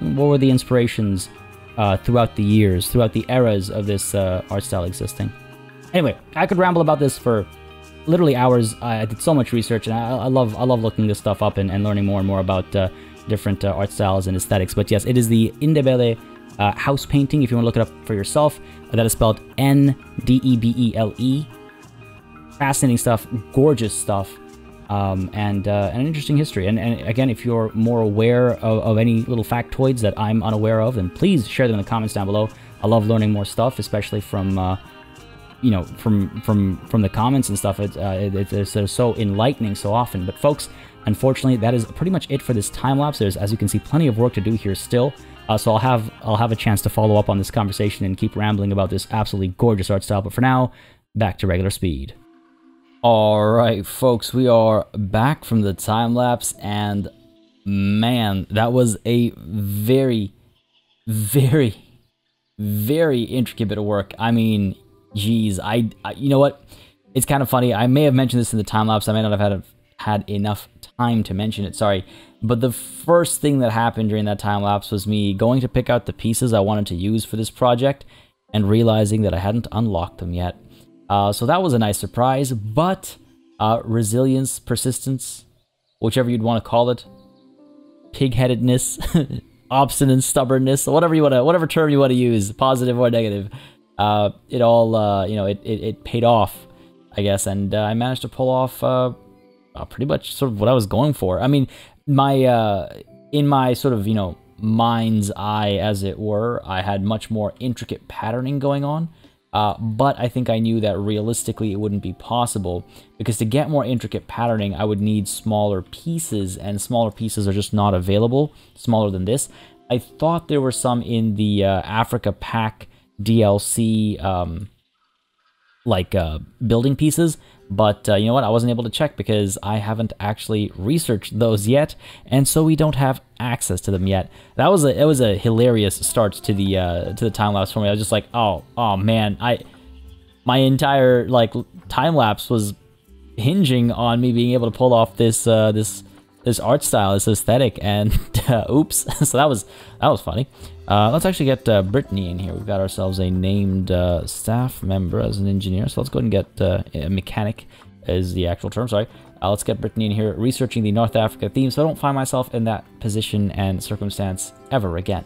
what were the inspirations uh, throughout the years, throughout the eras of this uh, art style existing. Anyway, I could ramble about this for literally hours. I did so much research, and I, I love I love looking this stuff up and, and learning more and more about uh, different uh, art styles and aesthetics. But yes, it is the Ndebele uh, house painting. If you want to look it up for yourself, that is spelled N D E B E L E. Fascinating stuff, gorgeous stuff um, and, uh, an interesting history. And, and, again, if you're more aware of, of, any little factoids that I'm unaware of, then please share them in the comments down below. I love learning more stuff, especially from uh, you know from from from the comments and stuff. It, uh, it, it's, it's so enlightening so often. But folks, unfortunately, that is pretty much it for this time lapse. There's, as you can see, plenty of work to do here still. Uh, so I'll have I'll have a chance to follow up on this conversation and keep rambling about this absolutely gorgeous art style. But for now, back to regular speed. Alright, folks, we are back from the time lapse, and man, that was a very, very, very intricate bit of work. I mean, geez, I, I you know what? It's kind of funny. I may have mentioned this in the time lapse. I may not have had had enough time to mention it. Sorry, but the first thing that happened during that time lapse was me going to pick out the pieces I wanted to use for this project, and realizing that I hadn't unlocked them yet. Uh, so that was a nice surprise, but uh, resilience, persistence, whichever you'd want to call it, pig-headedness, obstinance, stubbornness, whatever you want to, whatever term you want to use, positive or negative, uh, it all, uh, you know, it, it, it, paid off, I guess, and uh, I managed to pull off uh, pretty much sort of what I was going for. I mean, my in my sort of you know mind's eye, as it were, I had much more intricate patterning going on. Uh, but I think I knew that realistically it wouldn't be possible because to get more intricate patterning, I would need smaller pieces, and smaller pieces are just not available, smaller than this. I thought there were some in the uh, Africa Pack DLC, um, like uh, building pieces, but uh, you know what? I wasn't able to check because I haven't actually researched those yet, and so we don't have access to them yet. That was a it was a hilarious start to the uh, to the time lapse for me. I was just like, oh oh man, I my entire like time lapse was hinging on me being able to pull off this uh, this this art style, this aesthetic, and uh, oops. so that was that was funny. Uh, let's actually get uh, Brittany in here. We've got ourselves a named uh, staff member as an engineer. So let's go ahead and get uh, a mechanic is the actual term. Sorry. Uh, let's get Brittany in here researching the North Africa theme, so I don't find myself in that position and circumstance ever again.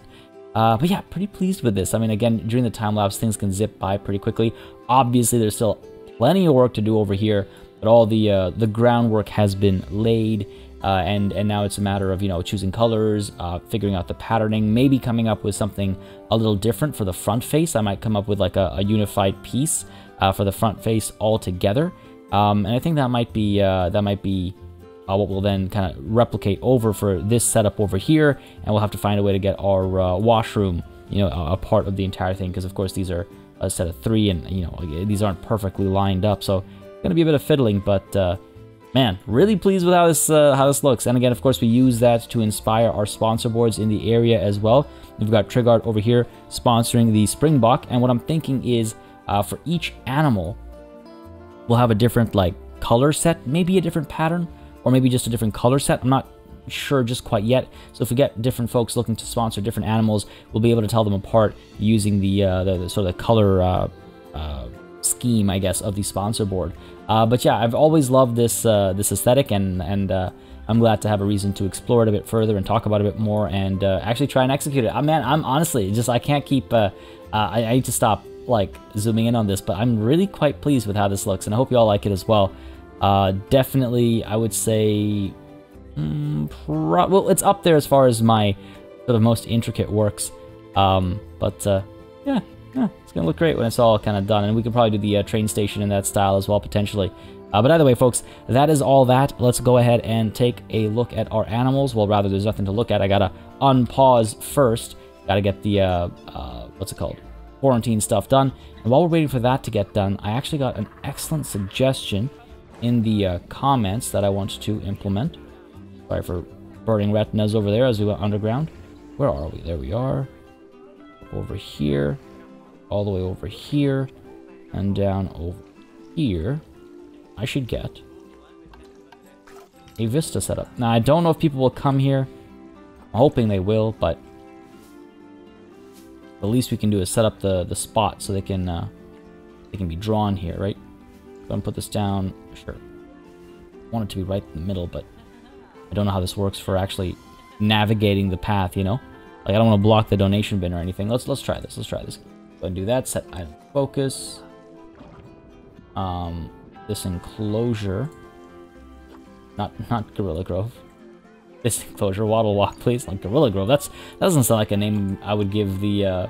but yeah, pretty pleased with this. I mean, again, during the time lapse, things can zip by pretty quickly. Obviously, there's still plenty of work to do over here, but all the the groundwork has been laid uh, and and now it's a matter of you know choosing colors, uh, figuring out the patterning, maybe coming up with something a little different for the front face. I might come up with like a, a unified piece uh, for the front face altogether, um, and I think that might be uh, that might be uh, what we'll then kind of replicate over for this setup over here, and we'll have to find a way to get our uh, washroom, you know, a, a part of the entire thing. Because of course these are a set of three, and you know these aren't perfectly lined up, so gonna be a bit of fiddling, but man, really pleased with how this uh, how this looks. And again, of course, we use that to inspire our sponsor boards in the area as well. We've got Trigard over here sponsoring the Springbok, and what I'm thinking is uh, for each animal, we'll have a different like color set, maybe a different pattern, or maybe just a different color set. I'm not sure just quite yet. So if we get different folks looking to sponsor different animals, we'll be able to tell them apart using the, uh, the, the sort of the color uh, uh, scheme, I guess, of the sponsor board. Uh, but yeah, I've always loved this uh, this aesthetic, and and uh, I'm glad to have a reason to explore it a bit further and talk about it a bit more, and uh, actually try and execute it. Uh, man, I'm honestly just I can't keep. Uh, I, I, need to stop like zooming in on this, but I'm really quite pleased with how this looks, and I hope you all like it as well. Definitely, I would say, mm, well, it's up there as far as my sort of most intricate works. Um, but yeah, yeah, it's gonna look great when it's all kind of done, and we could probably do the uh, train station in that style as well potentially. Uh, but either way, folks, that is all that. Let's go ahead and take a look at our animals. Well, rather, there's nothing to look at. I gotta unpause first. Gotta get the uh, uh, what's it called? Quarantine stuff done. And while we're waiting for that to get done, I actually got an excellent suggestion in the uh, comments that I want to implement. Sorry for burning retinas over there as we went underground. Where are we? There we are. Over here. All the way over here. And down over here. I should get a Vista setup. Now, I don't know if people will come here. I'm hoping they will, but the least we can do is set up the, the spot so they can uh, they can be drawn here, right? Go and put this down. Sure. I want it to be right in the middle, but I don't know how this works for actually navigating the path, you know? Like, I don't want to block the donation bin or anything. Let's let's try this. Let's try this. Go do that. Set item focus. Um, this enclosure. Not not Gorilla Grove. This enclosure, Waddle Walk, please. Like Gorilla Grove. That's that doesn't sound like a name I would give the uh,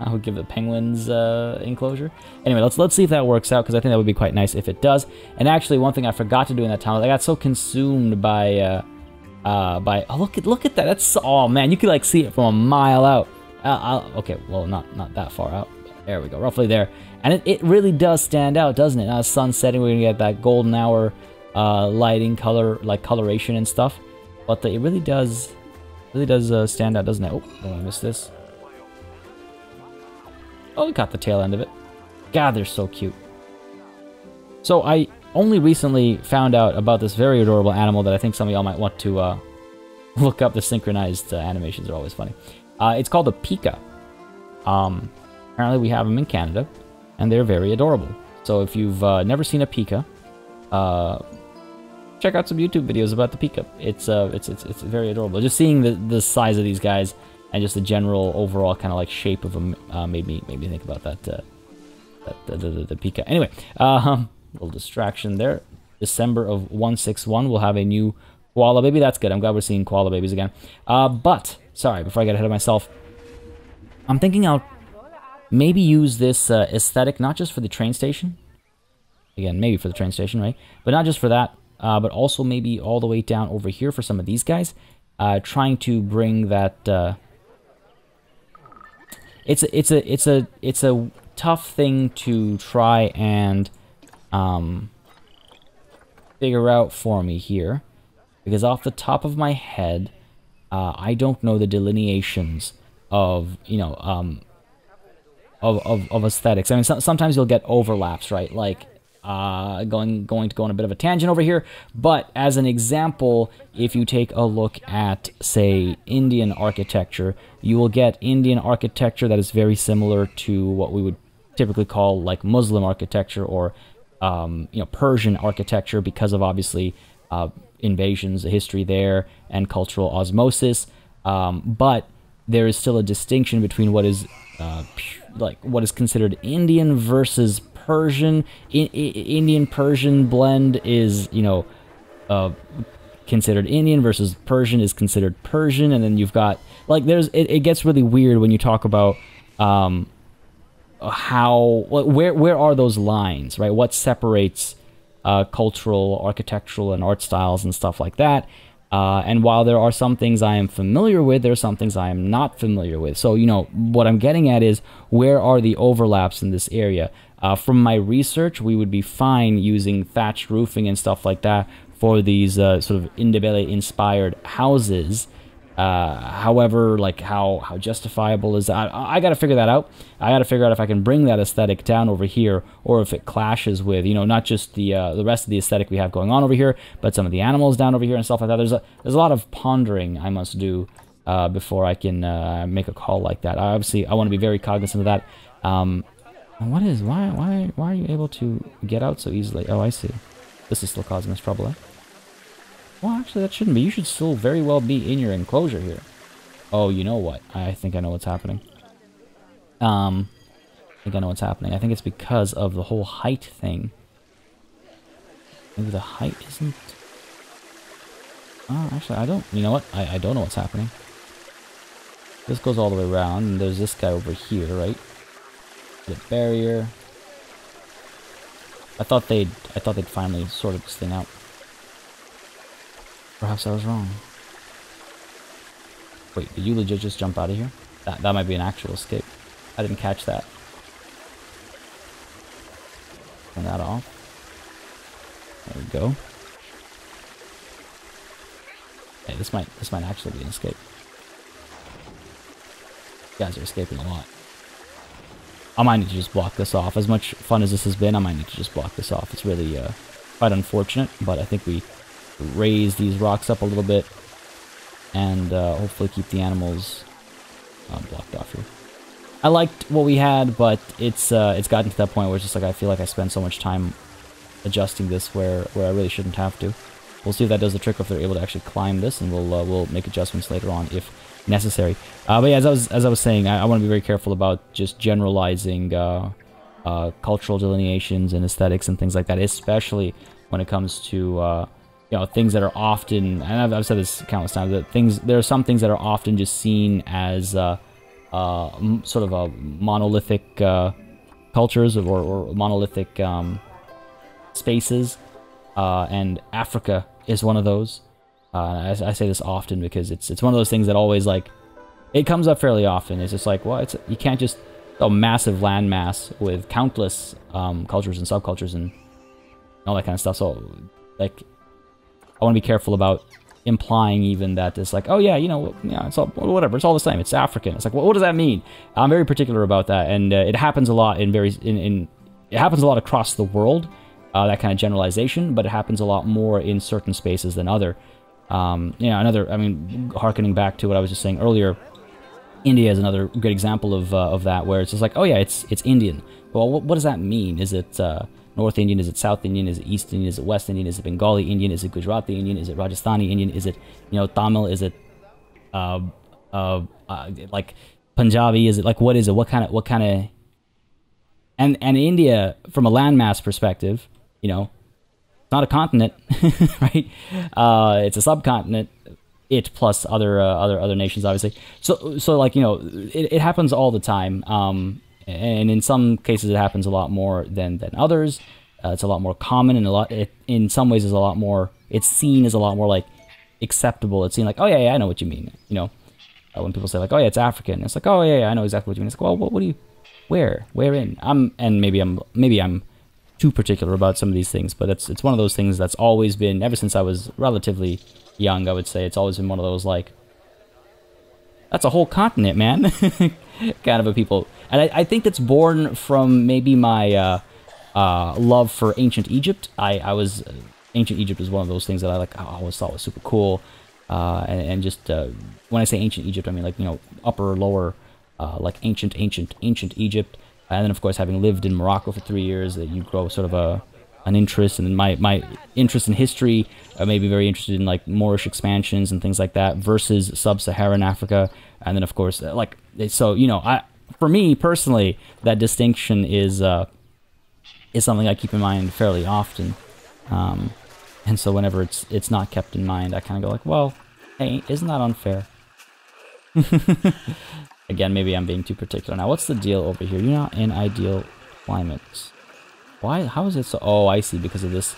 I would give the penguins uh, enclosure. Anyway, let's let's see if that works out because I think that would be quite nice if it does. And actually, one thing I forgot to do in that town, I got so consumed by uh, uh, by oh look at look at that. That's oh man, you could like see it from a mile out. Uh, okay, well not not that far out. There we go, roughly there. And it, it really does stand out, doesn't it? Now, sun setting, we're gonna get that golden hour uh, lighting, color, like coloration and stuff. But the, it really does, really does uh, stand out, doesn't it? Oh, don't want to miss this. Oh, we got the tail end of it. God, they're so cute. So I only recently found out about this very adorable animal that I think some of y'all might want to uh, look up. The synchronized uh, animations are always funny. Uh, it's called a pika. Um, apparently we have them in Canada and they're very adorable. So if you've uh, never seen a pika, uh, check out some YouTube videos about the pika. It's uh, it's it's it's very adorable. Just seeing the the size of these guys and just the general overall kind of like shape of them uh, made me made me think about that. Uh, the, the, the, the pika. Anyway, um, little distraction there. December of 161, we'll have a new koala baby. That's good. I'm glad we're seeing koala babies again. Uh, but, sorry, before I get ahead of myself, I'm thinking I'll maybe use this uh, aesthetic not just for the train station. Again, maybe for the train station, right? But not just for that, uh, but also maybe all the way down over here for some of these guys. Uh, trying to bring that. Uh, it's a, it's a it's a it's a tough thing to try and um, figure out for me here, because off the top of my head, uh, I don't know the delineations of you know um, of, of, of aesthetics. I mean, so, sometimes you'll get overlaps, right? Like uh, going going to go on a bit of a tangent over here. But as an example, if you take a look at, say, Indian architecture, you will get Indian architecture that is very similar to what we would typically call like Muslim architecture or um, you know Persian architecture because of obviously uh, invasions, the history there, and cultural osmosis. Um, but there is still a distinction between what is uh, like what is considered Indian versus Persian. I- I- Indian Persian blend is you know uh, considered Indian versus Persian is considered Persian, and then you've got like there's it, it gets really weird when you talk about um, how where where are those lines right? What separates uh, cultural, architectural, and art styles and stuff like that. Uh, and while there are some things I am familiar with, there are some things I am not familiar with. So, you know, what I'm getting at is where are the overlaps in this area? Uh, from my research, we would be fine using thatched roofing and stuff like that for these uh, sort of Ndebele inspired houses. Uh, however, like how how justifiable is that? I, I got to figure that out. I got to figure out if I can bring that aesthetic down over here, or if it clashes with you know not just the uh, the rest of the aesthetic we have going on over here, but some of the animals down over here and stuff like that. There's a there's a lot of pondering I must do uh, before I can uh, make a call like that. I obviously, I want to be very cognizant of that. Um, what is why why why are you able to get out so easily? Oh, I see. This is still causing us trouble. Eh? Well, actually, that shouldn't be. You should still very well be in your enclosure here. Oh, you know what? I think I know what's happening. Um, I think I know what's happening. I think it's because of the whole height thing. Maybe the height isn't... Oh, actually, I don't... You know what? I, I don't know what's happening. This goes all the way around, and there's this guy over here, right? The barrier. I thought they'd... I thought they'd finally sorted this thing out. Perhaps I was wrong. Wait, did you legit just jump out of here? That, that might be an actual escape. I didn't catch that. Turn that off. There we go. Hey, this might this might actually be an escape. You guys are escaping a lot. I might need to just block this off. As much fun as this has been, I might need to just block this off. It's really uh, quite unfortunate, but I think we raise these rocks up a little bit and uh, hopefully keep the animals uh, blocked off here. I liked what we had, but it's uh, it's gotten to that point where it's just like I feel like I spend so much time adjusting this where where I really shouldn't have to. We'll see if that does the trick, if they're able to actually climb this, and we'll uh, we'll make adjustments later on if necessary. Uh, but yeah, as I was as I was saying, I, I want to be very careful about just generalizing uh, uh, cultural delineations and aesthetics and things like that, especially when it comes to uh, you know things that are often and I've, I've, said this countless times that things there are some things that are often just seen as uh, uh, sort of a monolithic uh, cultures or, or monolithic um, spaces. Uh, and Africa is one of those. Uh, I, I, say this often because it's it's one of those things that always like it comes up fairly often. It's just like well it's you can't just a massive landmass with countless um, cultures and subcultures and all that kind of stuff. So like I want to be careful about implying even that it's like, oh yeah, you know, yeah, it's all whatever, it's all the same. It's African. It's like, well, what does that mean? I'm very particular about that, and uh, it happens a lot in very in, in it happens a lot across the world. Uh, that kind of generalization, but it happens a lot more in certain spaces than other. Um, you know, another. I mean, harkening back to what I was just saying earlier, India is another good example of uh, of that, where it's just like, oh yeah, it's it's Indian. Well, what, what does that mean? Is it uh, North Indian? Is it South Indian? Is it East Indian? Is it West Indian? Is it Bengali Indian? Is it Gujarati Indian? Is it Rajasthani Indian? Is it you know Tamil? Is it uh, uh, uh, like Punjabi? Is it like what is it? What kind of what kind of and and India from a landmass perspective, you know, it's not a continent, right? Uh, it's a subcontinent. It plus other uh, other other nations, obviously. So so like you know, it, it happens all the time. Um, and in some cases it happens a lot more than than others. Uh, it's a lot more common, and a lot it, in some ways is a lot more. It's seen as a lot more like acceptable. It's seen like, oh yeah, yeah I know what you mean. You know, uh, when people say like, oh yeah, it's African, it's like, oh yeah, yeah I know exactly what you mean. It's like, well, what, what do you, where, where in? I'm and maybe I'm maybe I'm too particular about some of these things, but it's it's one of those things that's always been ever since I was relatively young. I would say it's always been one of those like, that's a whole continent, man, kind of a people and I, I think that's born from maybe my uh, uh, love for ancient Egypt. I, I was uh, ancient Egypt is one of those things that I like. I always thought was super cool, uh, and, and, just uh, when I say ancient Egypt, I mean like you know upper lower, uh, like ancient ancient ancient Egypt. And then of course having lived in Morocco for three years, that you grow sort of a an interest, and my my interest in history I may be very interested in like Moorish expansions and things like that versus sub-Saharan Africa, and then of course like so you know I for me personally, that distinction is uh, is something I keep in mind fairly often. Um, and so whenever it's it's not kept in mind, I kind of go like, well, hey, isn't that unfair? Again, maybe I'm being too particular. Now, what's the deal over here? You're not in ideal climates. Why? How is it so? Oh, I see. Because of this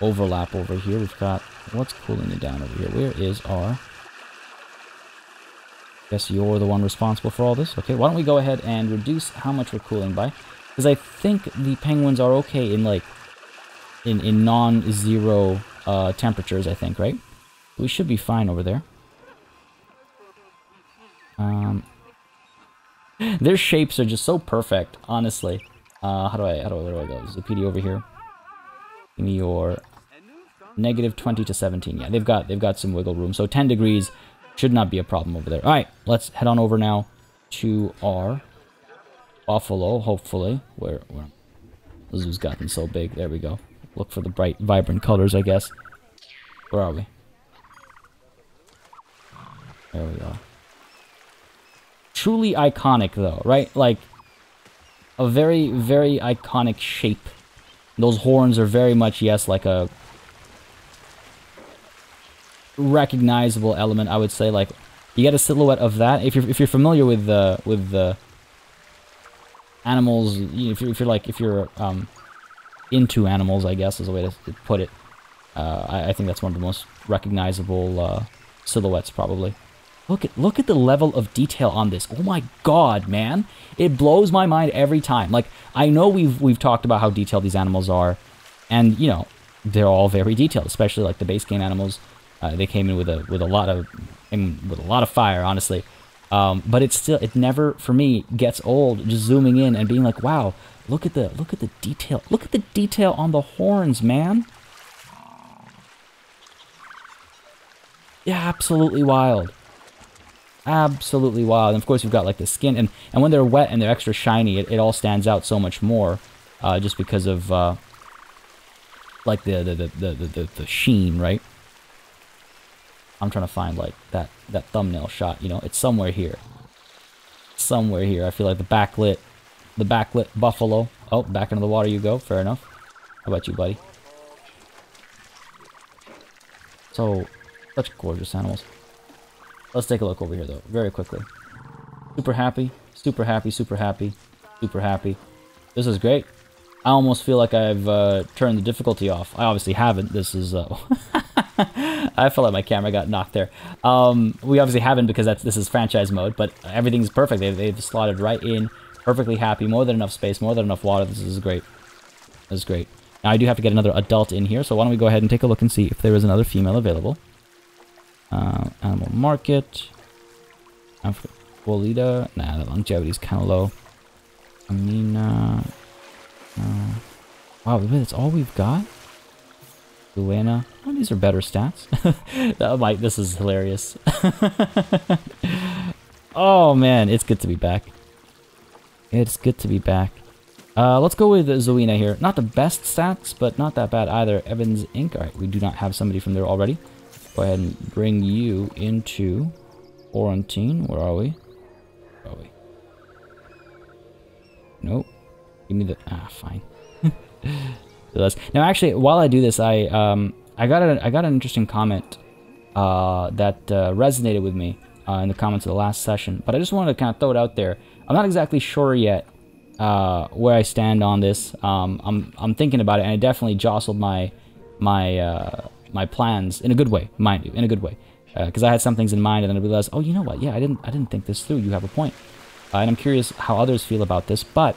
overlap over here, we've got what's cooling it down over here. Where is our Guess you're the one responsible for all this. Okay, why don't we go ahead and reduce how much we're cooling by? Because I think the penguins are okay in like in in non-zero uh, temperatures. I think, right? We should be fine over there. Um, their shapes are just so perfect, honestly. Uh, how do I how do I where do I go? Over here. Give me your negative 20 to 17. Yeah, they've got they've got some wiggle room. So 10 degrees should not be a problem over there. Alright, let's head on over now to our buffalo, hopefully. Where, where the zoo's gotten so big. There we go. Look for the bright, vibrant colors, I guess. Where are we? There we go. Truly iconic, though, right? Like, a very, very iconic shape. Those horns are very much, yes, like a recognizable element, I would say. Like, you get a silhouette of that. If you're, if you're familiar with the, with the animals, if you're, if you're like, if you're, um, into animals, I guess is a way to put it. Uh, I, I, think that's one of the most recognizable uh, silhouettes, probably. Look at look at the level of detail on this. Oh my god, man! It blows my mind every time. Like I know we've we've talked about how detailed these animals are, and you know they're all very detailed, especially like the base game animals. Uh, they came in with a with a lot of with a lot of fire, honestly. Um, but it's still it never for me gets old just zooming in and being like, wow, look at the look at the detail. Look at the detail on the horns, man. Yeah, absolutely wild absolutely wild. And of course, you've got like the skin, and and when they're wet and they're extra shiny, it, it all stands out so much more, uh, just because of uh, like the the, the the, the the sheen, right? I'm trying to find like that that thumbnail shot. You know, it's somewhere here, somewhere here. I feel like the backlit, the backlit buffalo. Oh, back into the water you go. Fair enough. How about you, buddy? So, such gorgeous animals. Let's take a look over here, though, very quickly. Super happy, super happy, super happy, super happy. This is great. I almost feel like I've uh, turned the difficulty off. I obviously haven't. This is... Uh, I felt like my camera got knocked there. Um, we obviously haven't because that's this is franchise mode, but everything's perfect. They've, they've slotted right in. Perfectly happy. More than enough space. More than enough water. This is great. This is great. Now, I do have to get another adult in here, so why don't we go ahead and take a look and see if there is another female available. Uh, animal market. Bolita. Nah, the longevity is kind of low. Amina. Uh, wow, that's all we've got? Luana. Oh, these are better stats. that might, this is hilarious. oh man, it's good to be back. It's good to be back. Uh, let's go with Zuena here. Not the best stats, but not that bad either. Evans Inc. Alright, we do not have somebody from there already go ahead and bring you into quarantine. Where are we? Where are we? Nope. Give me the ah fine. now actually, while I do this, I um I got a I got an interesting comment uh, that uh, resonated with me uh, in the comments of the last session. But I just wanted to kind of throw it out there. I'm not exactly sure yet uh, where I stand on this. Um, I'm I'm thinking about it, and it definitely jostled my my uh, my plans in a good way, mind you, in a good way. Because uh, I had some things in mind, and then I realized, oh, you know what? Yeah, I didn't, I didn't think this through. You have a point, uh, and I'm curious how others feel about this. But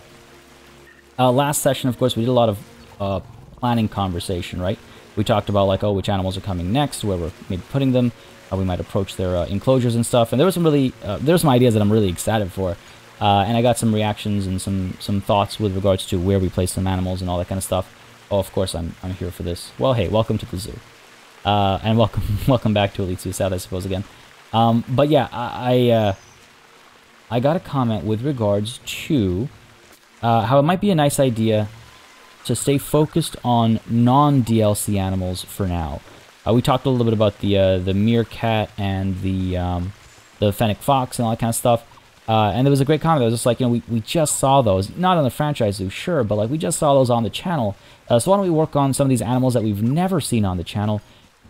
uh, last session, of course, we did a lot of uh, planning conversation, right? We talked about like, oh, which animals are coming next, where we're maybe putting them, how we might approach their uh, enclosures and stuff. And there were some really, uh, there were some ideas that I'm really excited for. and I got some reactions and some some thoughts with regards to where we place some animals and all that kind of stuff. Oh, of course, I'm I'm here for this. Well, hey, welcome to the zoo. Uh, and welcome welcome back to Elite South, I suppose, again. Um, but yeah, I I, uh, I, got a comment with regards to uh, how it might be a nice idea to stay focused on non-DLC animals for now. Uh, we talked a little bit about the uh, the meerkat and the um, the fennec fox and all that kind of stuff. Uh, and there was a great comment that was just like, you know, we, we just saw those, not on the franchise zoo, sure, but like we just saw those on the channel. Uh, so why don't we work on some of these animals that we've never seen on the channel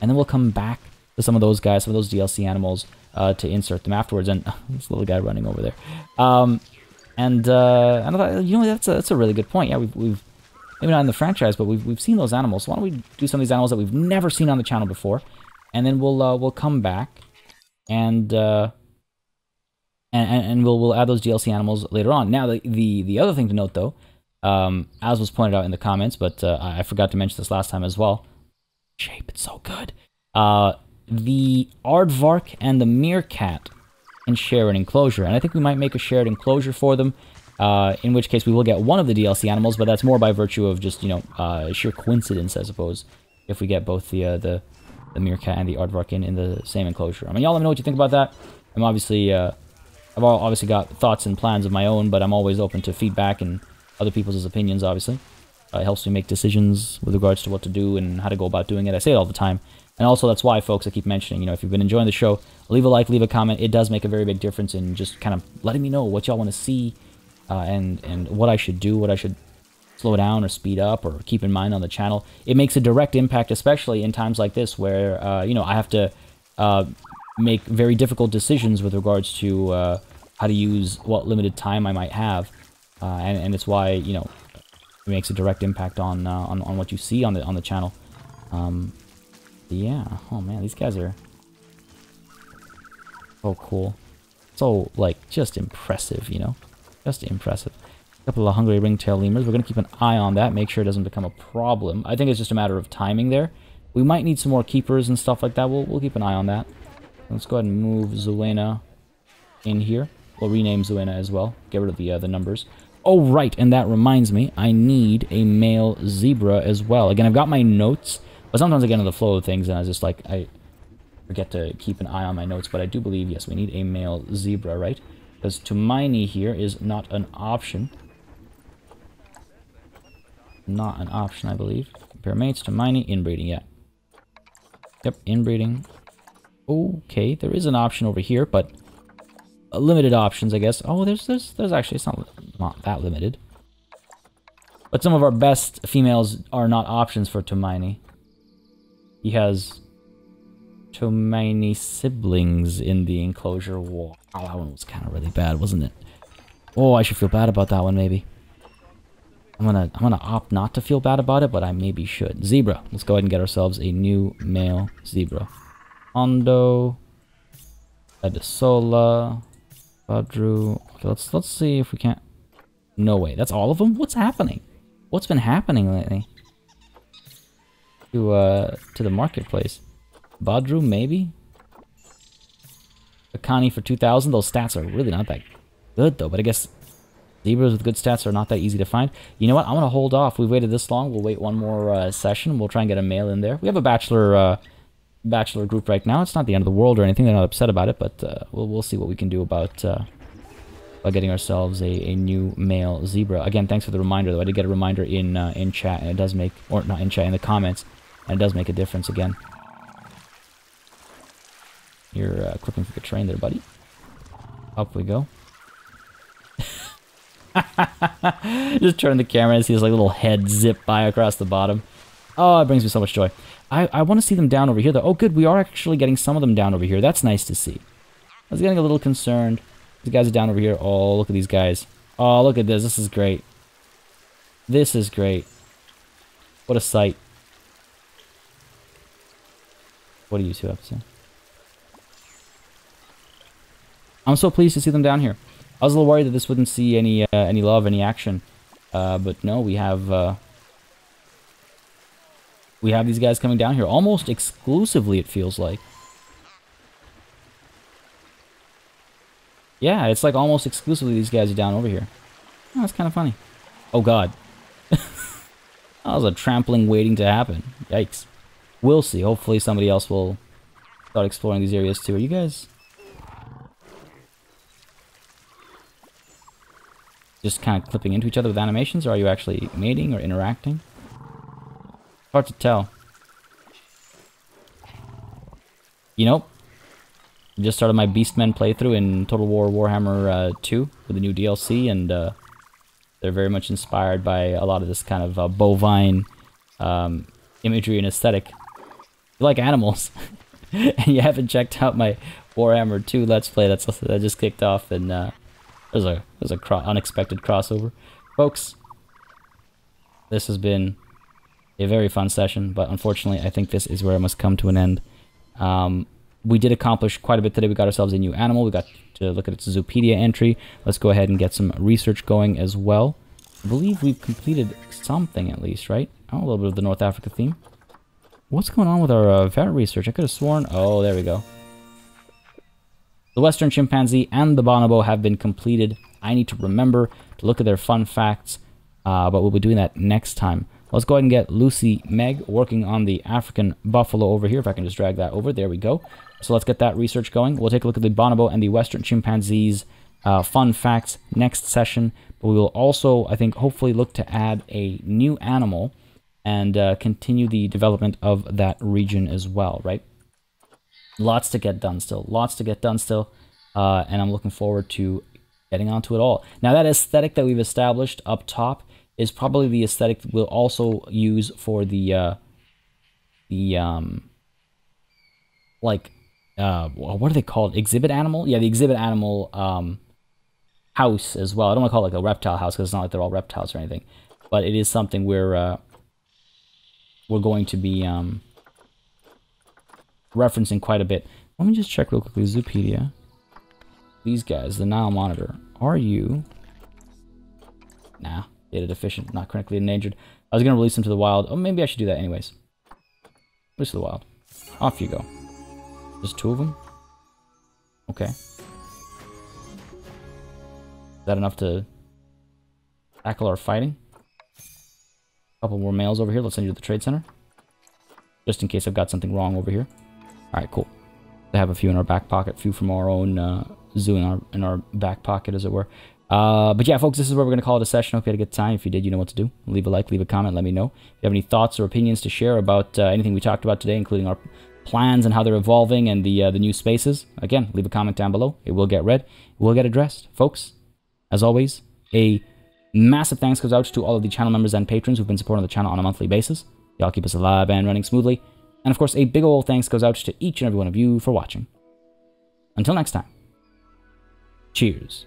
and then we'll come back to some of those guys, some of those DLC animals, uh, to insert them afterwards. And this little guy running over there. Um, and uh, I thought, you know, that's a, that's a really good point. Yeah, we've, we've maybe not in the franchise, but we've we've seen those animals. So why don't we do some of these animals that we've never seen on the channel before, and then we'll uh, we'll come back and. Uh, and, and we'll we'll add those DLC animals later on. Now, the the, the other thing to note, though, um, as was pointed out in the comments, but uh, I forgot to mention this last time as well shape. It's so good. Uh, the Aardvark and the Meerkat can share an enclosure, and I think we might make a shared enclosure for them. Uh, in which case we will get one of the DLC animals, but that's more by virtue of just you know uh, sheer coincidence, I suppose. If we get both the uh, the the Meerkat and the Aardvark in, in the same enclosure. I mean, y'all let me know what you think about that. I'm obviously uh, I've obviously got thoughts and plans of my own, but I'm always open to feedback and other people's opinions, obviously. Uh, it helps me make decisions with regards to what to do and how to go about doing it. I say it all the time. And also, that's why, folks, I keep mentioning, you know, if you've been enjoying the show, leave a like, leave a comment. It does make a very big difference in just kind of letting me know what y'all want to see uh, and and what I should do, what I should slow down or speed up or keep in mind on the channel. It makes a direct impact, especially in times like this where uh, you know I have to uh, make very difficult decisions with regards to uh, how to use what limited time I might have, uh, and and it's why you know it makes a direct impact on uh, on on what you see on the on the channel. Um, yeah. Oh man, these guys are so cool. So like just impressive, you know, just impressive. A couple of hungry ringtail lemurs. We're gonna keep an eye on that. Make sure it doesn't become a problem. I think it's just a matter of timing there. We might need some more keepers and stuff like that. We'll we'll keep an eye on that. Let's go ahead and move Zuena in here. We'll rename Zuena as well. Get rid of the uh, the numbers. Oh, right, and that reminds me, I need a male zebra as well. Again, I've got my notes, but sometimes I get into the flow of things, and I just, like, I forget to keep an eye on my notes, but I do believe, yes, we need a male zebra, right? Because Tumaini here is not an option. Not an option, I believe. Compare mates, Tumaini, inbreeding, yeah. Yep, inbreeding. Okay, there is an option over here, but limited options, I guess. Oh, there's there's there's actually it's not not that limited. But some of our best females are not options for Tumaini. He has Tumaini siblings in the enclosure wall. Oh, that one was kind of really bad, wasn't it? Oh, I should feel bad about that one, maybe. I'm gonna I'm gonna opt not to feel bad about it, but I maybe should. Zebra. Let's go ahead and get ourselves a new male zebra. Hondo. Edisola. Badru. Okay, let's let's see if we can't. No way. That's all of them. What's happening? What's been happening lately? To uh to the marketplace. Badru maybe. Akani for 2,000. Those stats are really not that good though. But I guess zebras with good stats are not that easy to find. You know what? I'm gonna hold off. We've waited this long. We'll wait one more uh, session. We'll try and get a mail in there. We have a bachelor. Uh, bachelor group right now. It's not the end of the world or anything. They're not upset about it, but uh, we'll we'll see what we can do about uh, about getting ourselves a, a new male zebra. Again, thanks for the reminder though. I did get a reminder in uh, in chat, and it does make or not in chat in the comments, and it does make a difference again. You're uh, clipping for the train there, buddy. Up we go. Just turn the camera and see his like little head zip by across the bottom. Oh, it brings me so much joy. I, I want to see them down over here, though. Oh, good. We are actually getting some of them down over here. That's nice to see. I was getting a little concerned. These guys are down over here. Oh, look at these guys. Oh, look at this. This is great. This is great. What a sight. What do you two have to? I'm so pleased to see them down here. I was a little worried that this wouldn't see any uh, any love, any action. Uh, but no, we have... Uh, we have these guys coming down here almost exclusively, it feels like. Yeah, it's like almost exclusively these guys are down over here. Oh, that's kind of funny. Oh, God. that was a trampling waiting to happen. Yikes. We'll see. Hopefully somebody else will start exploring these areas too. Are you guys... Just kind of clipping into each other with animations, or are you actually mating or interacting? Hard to tell. You know, just started my Beastmen playthrough in Total War Warhammer uh, 2 with the new DLC, and uh, they're very much inspired by a lot of this kind of uh, bovine um, imagery and aesthetic. You like animals, and you haven't checked out my Warhammer 2 Let's Play that's, that just kicked off, and uh, there's a there's a cro unexpected crossover, folks. This has been a very fun session, but unfortunately, I think this is where it must come to an end. Um, we did accomplish quite a bit today. We got ourselves a new animal. We got to look at its Zoopedia entry. Let's go ahead and get some research going as well. I believe we've completed something at least, right? Oh, a little bit of the North Africa theme. What's going on with our uh, vet research? I could have sworn... Oh, there we go. The Western Chimpanzee and the bonobo have been completed. I need to remember to look at their fun facts, uh, but we'll be doing that next time. Let's go ahead and get Lucy Meg working on the African buffalo over here. If I can just drag that over. There we go. So let's get that research going. We'll take a look at the bonobo and the western chimpanzees uh, fun facts next session. But we will also, I think, hopefully look to add a new animal and uh, continue the development of that region as well, right? Lots to get done still. Lots to get done still. Uh, and I'm looking forward to getting onto it all. Now that aesthetic that we've established up top is probably the aesthetic we'll also use for the uh, the um like uh what are they called exhibit animal? Yeah the exhibit animal um house as well. I don't want to call it like a reptile house because it's not like they're all reptiles or anything but it is something we're uh we're going to be um referencing quite a bit. Let me just check real quickly zoopedia. These guys the nile monitor. Are you? Nah data deficient not critically endangered i was going to release them to the wild oh maybe i should do that anyways release to the wild off you go just two of them? Okay. Is that enough to tackle our fighting? A couple more males over here. Let's send you to the trade center. Just in case I've got something wrong over here. Alright, cool. To have a few in our back pocket, a few from our own uh, zoo in our, in our back pocket, as it were. Uh, but yeah, folks, this is where we're going to call it a session. Hope you had a good time. If you did, you know what to do. Leave a like, leave a comment, let me know. If you have any thoughts or opinions to share about uh, anything we talked about today, including our plans and how they're evolving and the uh, the new spaces, again, leave a comment down below. It will get read. It will get addressed. Folks, as always, a massive thanks goes out to all of the channel members and patrons who've been supporting the channel on a monthly basis. Y'all keep us alive and running smoothly. And of course, a big old thanks goes out to each and every one of you for watching. Until next time, cheers.